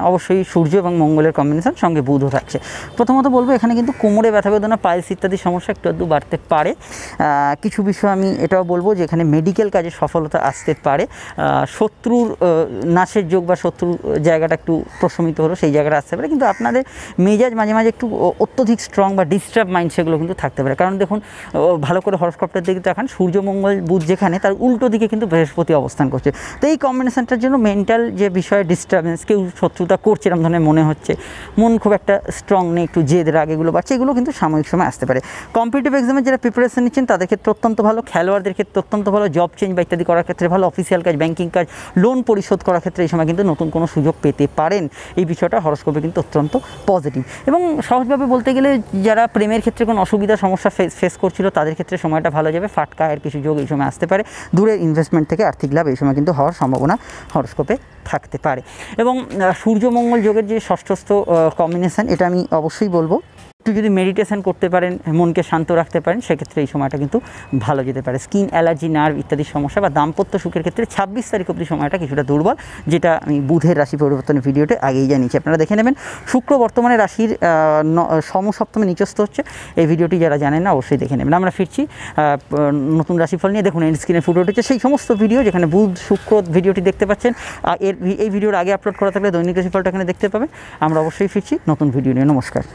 অবশ্যই সূর্য এবং মঙ্গলের কম্বিনেশন সঙ্গে বুধও থাকছে। প্রথমত বলব, এখানে কিন্তু কোমরে ব্যথা বেদনা পাইলস ইত্যাদি সমস্যা একটু আধটু বাড়তে পারে। কিছু বিষয় আমি এটাও বলব যে এখানে মেডিকেল কাজে সফলতা আসতে পারে। শত্রুর নাশের যোগ বা শত্রুর জায়গাটা একটু প্রশমিত হলো, সেই জায়গাটা আসতে পারে। কিন্তু আপনাদের মেজাজ মাঝে মাঝে একটু অত্যধিক স্ট্রং বা ডিস্টার্ব মাইন্ড সেগুলো কিন্তু থাকতে পারে। কারণ দেখুন ভালো করে হরস্কপটার দিকে দেখান সূর্য, মঙ্গল, বুধ যেখানে, তার উল্টো দিকে কিন্তু বৃহস্পতি অবস্থান করছে। তো এই কম্বিনেশনটার জন্য মেন্টাল যে বিষয়ে ডিস্টারবেন্স কেউ শত্রুতা করছে এরকম ধরনের মনে হচ্ছে, মন খুব একটা স্ট্রং নেই, একটু জেদ, রাগ এগুলো বাড়ছে, এগুলো কিন্তু সাময়িক সময় আসতে পারে। কম্পিটিভ এক্সামের যারা প্রিপারেশন নিচ্ছেন, তাদের ক্ষেত্রে অত্যন্ত ভালো, খেলোয়াড়দের ক্ষেত্রে অত্যন্ত ভালো জব চেঞ্জ বা ইত্যাদি করার ক্ষেত্রে ভালো অফিসিয়াল কাজ ব্যাঙ্কিং কাজ লোন পরিশোধ করার ক্ষেত্রে এই সময় কিন্তু নতুন কোনো সুযোগ পেতে পারেন। এই বিষয়টা হরস্কোপে কিন্তু অত্যন্ত পজিটিভ এবং সহজভাবে বলতে গেলে যারা প্রেমের ক্ষেত্রে কোনো অসুবিধা, সমস্যা ফেস করছিল, তাদের ক্ষেত্রে সময়টা ভালো যাবে। ফাটকা এর কিছু যোগ এই সময় আসতে পারে। দূরের ইনভেস্টমেন্ট থেকে আর্থিক লাভ এই সময় কিন্তু হওয়ার সম্ভাবনা হরস্কোপে থাকতে পারে। এবং সূর্যমঙ্গল যোগের যে ষষ্ঠস্থ কম্বিনেশান এটা আমি অবশ্যই বলব। একটু যদি মেডিটেশন করতে পারেন, মনকে শান্ত রাখতে পারেন, সেক্ষেত্রে এই সময়টা কিন্তু ভালো যেতে পারে। স্কিন অ্যালার্জি নার্ভ ইত্যাদি সমস্যা বা দাম্পত্য সুখের ক্ষেত্রে ছাব্বিশ তারিখ অবধি সময়টা কিছুটা দুর্বল, যেটা আমি বুধের রাশি পরিবর্তনের ভিডিওতে আগেই জানিয়েছি। আপনারা দেখে নেবেন, শুক্র বর্তমানে রাশির সমসপ্তমে নিচস্থ হচ্ছে। এই ভিডিওটি যারা জানেন না, অবশ্যই দেখে নেবেন। আমরা ফিরছি নতুন রাশিফল নিয়ে। দেখুন এন্ড স্ক্রিনে ফুটে উঠেছে সেই সমস্ত ভিডিও যেখানে বুধ, শুক্র ভিডিওটি দেখতে পাচ্ছেন। এর, এই ভিডিওর আগে আপলোড করা থাকলে দৈনিক রাশিফলটা এখানে দেখতে পাবেন। আমরা অবশ্যই ফিরছি নতুন ভিডিও নিয়ে। নমস্কার।